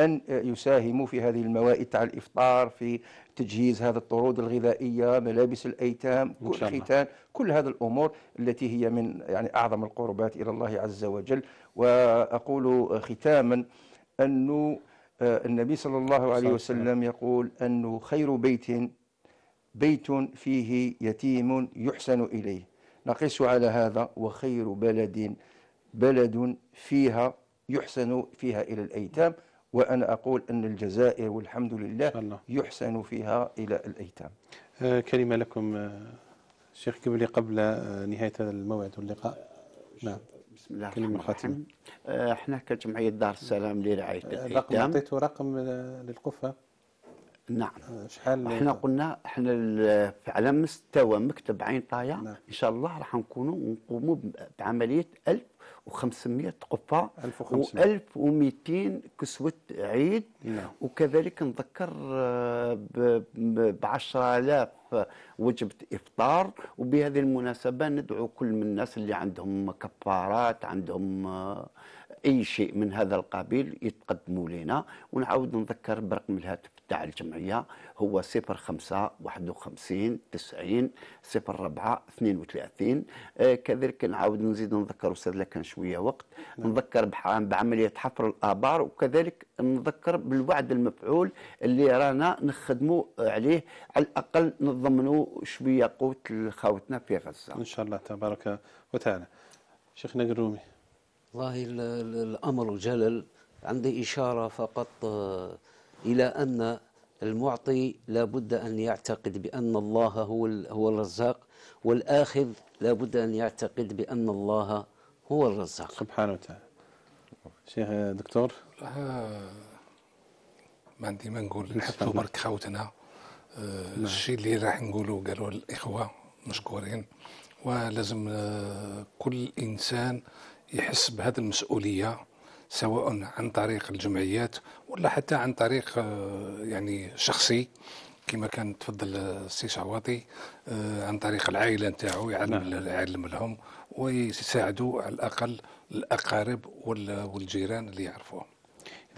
أن يساهموا في هذه الموائد تاع الإفطار في تجهيز هذا الطرود الغذائية ملابس الأيتام كل. ختان كل هذه الأمور التي هي من يعني أعظم القربات إلى الله عز وجل. وأقول ختاما أنه آه، النبي صلى الله عليه وسلم. يقول أنه خير بيت بيت فيه يتيم يحسن إليه. نقيس على هذا وخير بلد بلد فيها يحسن فيها إلى الأيتام. وأنا أقول أن الجزائر والحمد لله الله. يحسن فيها إلى الأيتام. آه، كلمة لكم آه، شيخ قبلي قبل آه، نهاية هذا الموعد واللقاء. نعم. بسم الله كلمة الرحمن. الرحيم. آه، إحنا كجمعية دار السلام لرعاية الرقم الأيتام. أعطيته رقم آه، للقفة. نعم. آه، شحال؟ إحنا قلنا إحنا ال- على مستوى مكتب عين طايا. نعم. إن شاء الله راح نكونوا نقوموا بعملية 1500 قفة 1500. و1200 كسوة عيد نعم. وكذلك نذكر ب 10000 وجبة إفطار وبهذه المناسبة ندعو كل من الناس اللي عندهم كفارات عندهم آه، أي شيء من هذا القبيل يتقدموا لنا ونعاود نذكر برقم الهاتف تاع الجمعية هو 05 51 90 04 32 آه كذلك نعاود نزيد نذكر أستاذ لا كان شوية وقت. نذكر بح- بعملية حفر الآبار وكذلك نذكر بالوعد المفعول اللي رانا نخدموا عليه على الأقل نضمنوا شوية قوت لخاوتنا في غزة. إن شاء الله تبارك وتعالى. شيخنا قرومي والله ال- ال- الأمر جلل. عندي إشارة فقط آه، إلى أن المعطي لابد أن يعتقد بأن الله هو هو الرزاق والآخذ لابد أن يعتقد بأن الله هو الرزاق. سبحانه وتعالى. شيخ دكتور؟ آه، ما عندي ما نقول معك. برك خوتنا. آه، الشيء اللي راح نقوله قالوا الإخوة مشكورين. ولازم آه، كل إنسان يحس بهذه المسؤولية. سواء عن طريق الجمعيات ولا حتى عن طريق آه، يعني شخصي كما كان تفضل آه، السي شعواطي آه، عن طريق العائلة نتاعو يعلم يعلم لهم ويساعدوا على الأقل الأقارب وال- والجيران اللي يعرفوهم.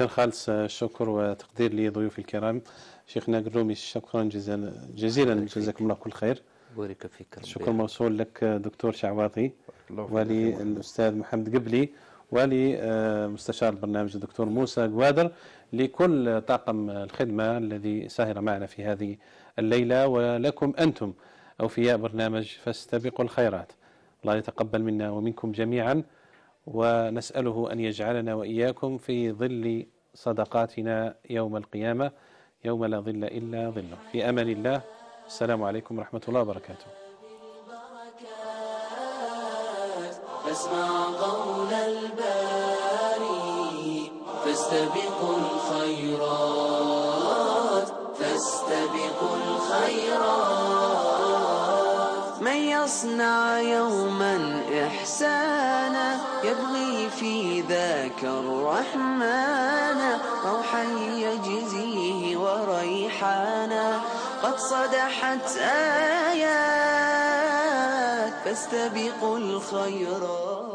إذا خالص الشكر وتقدير لضيوف الكرام. شيخنا قرومي شكرا جزيلا جزيلا جزاكم الله كل خير. بارك فيك ربي. شكر موصول لك دكتور شعواطي. وللأستاذ محمد قبلي. ولمستشار البرنامج الدكتور موسى قوادر لكل طاقم الخدمة الذي ساهر معنا في هذه الليلة. ولكم أنتم أوفياء برنامج فاستبقوا الخيرات. الله يتقبل منا ومنكم جميعا. ونسأله أن يجعلنا وإياكم في ظل صدقاتنا يوم القيامة يوم لا ظل إلا ظله. في أمان الله. السلام عليكم ورحمة الله وبركاته. فاسمع قول الباري. فاستبقوا الخيرات فاستبقوا الخيرات. من يصنع يوما إحسانا يبغي في ذاك الرحمن. روحا يجزيه وريحانا. قد صدحت آيات فاستبقوا الخيرات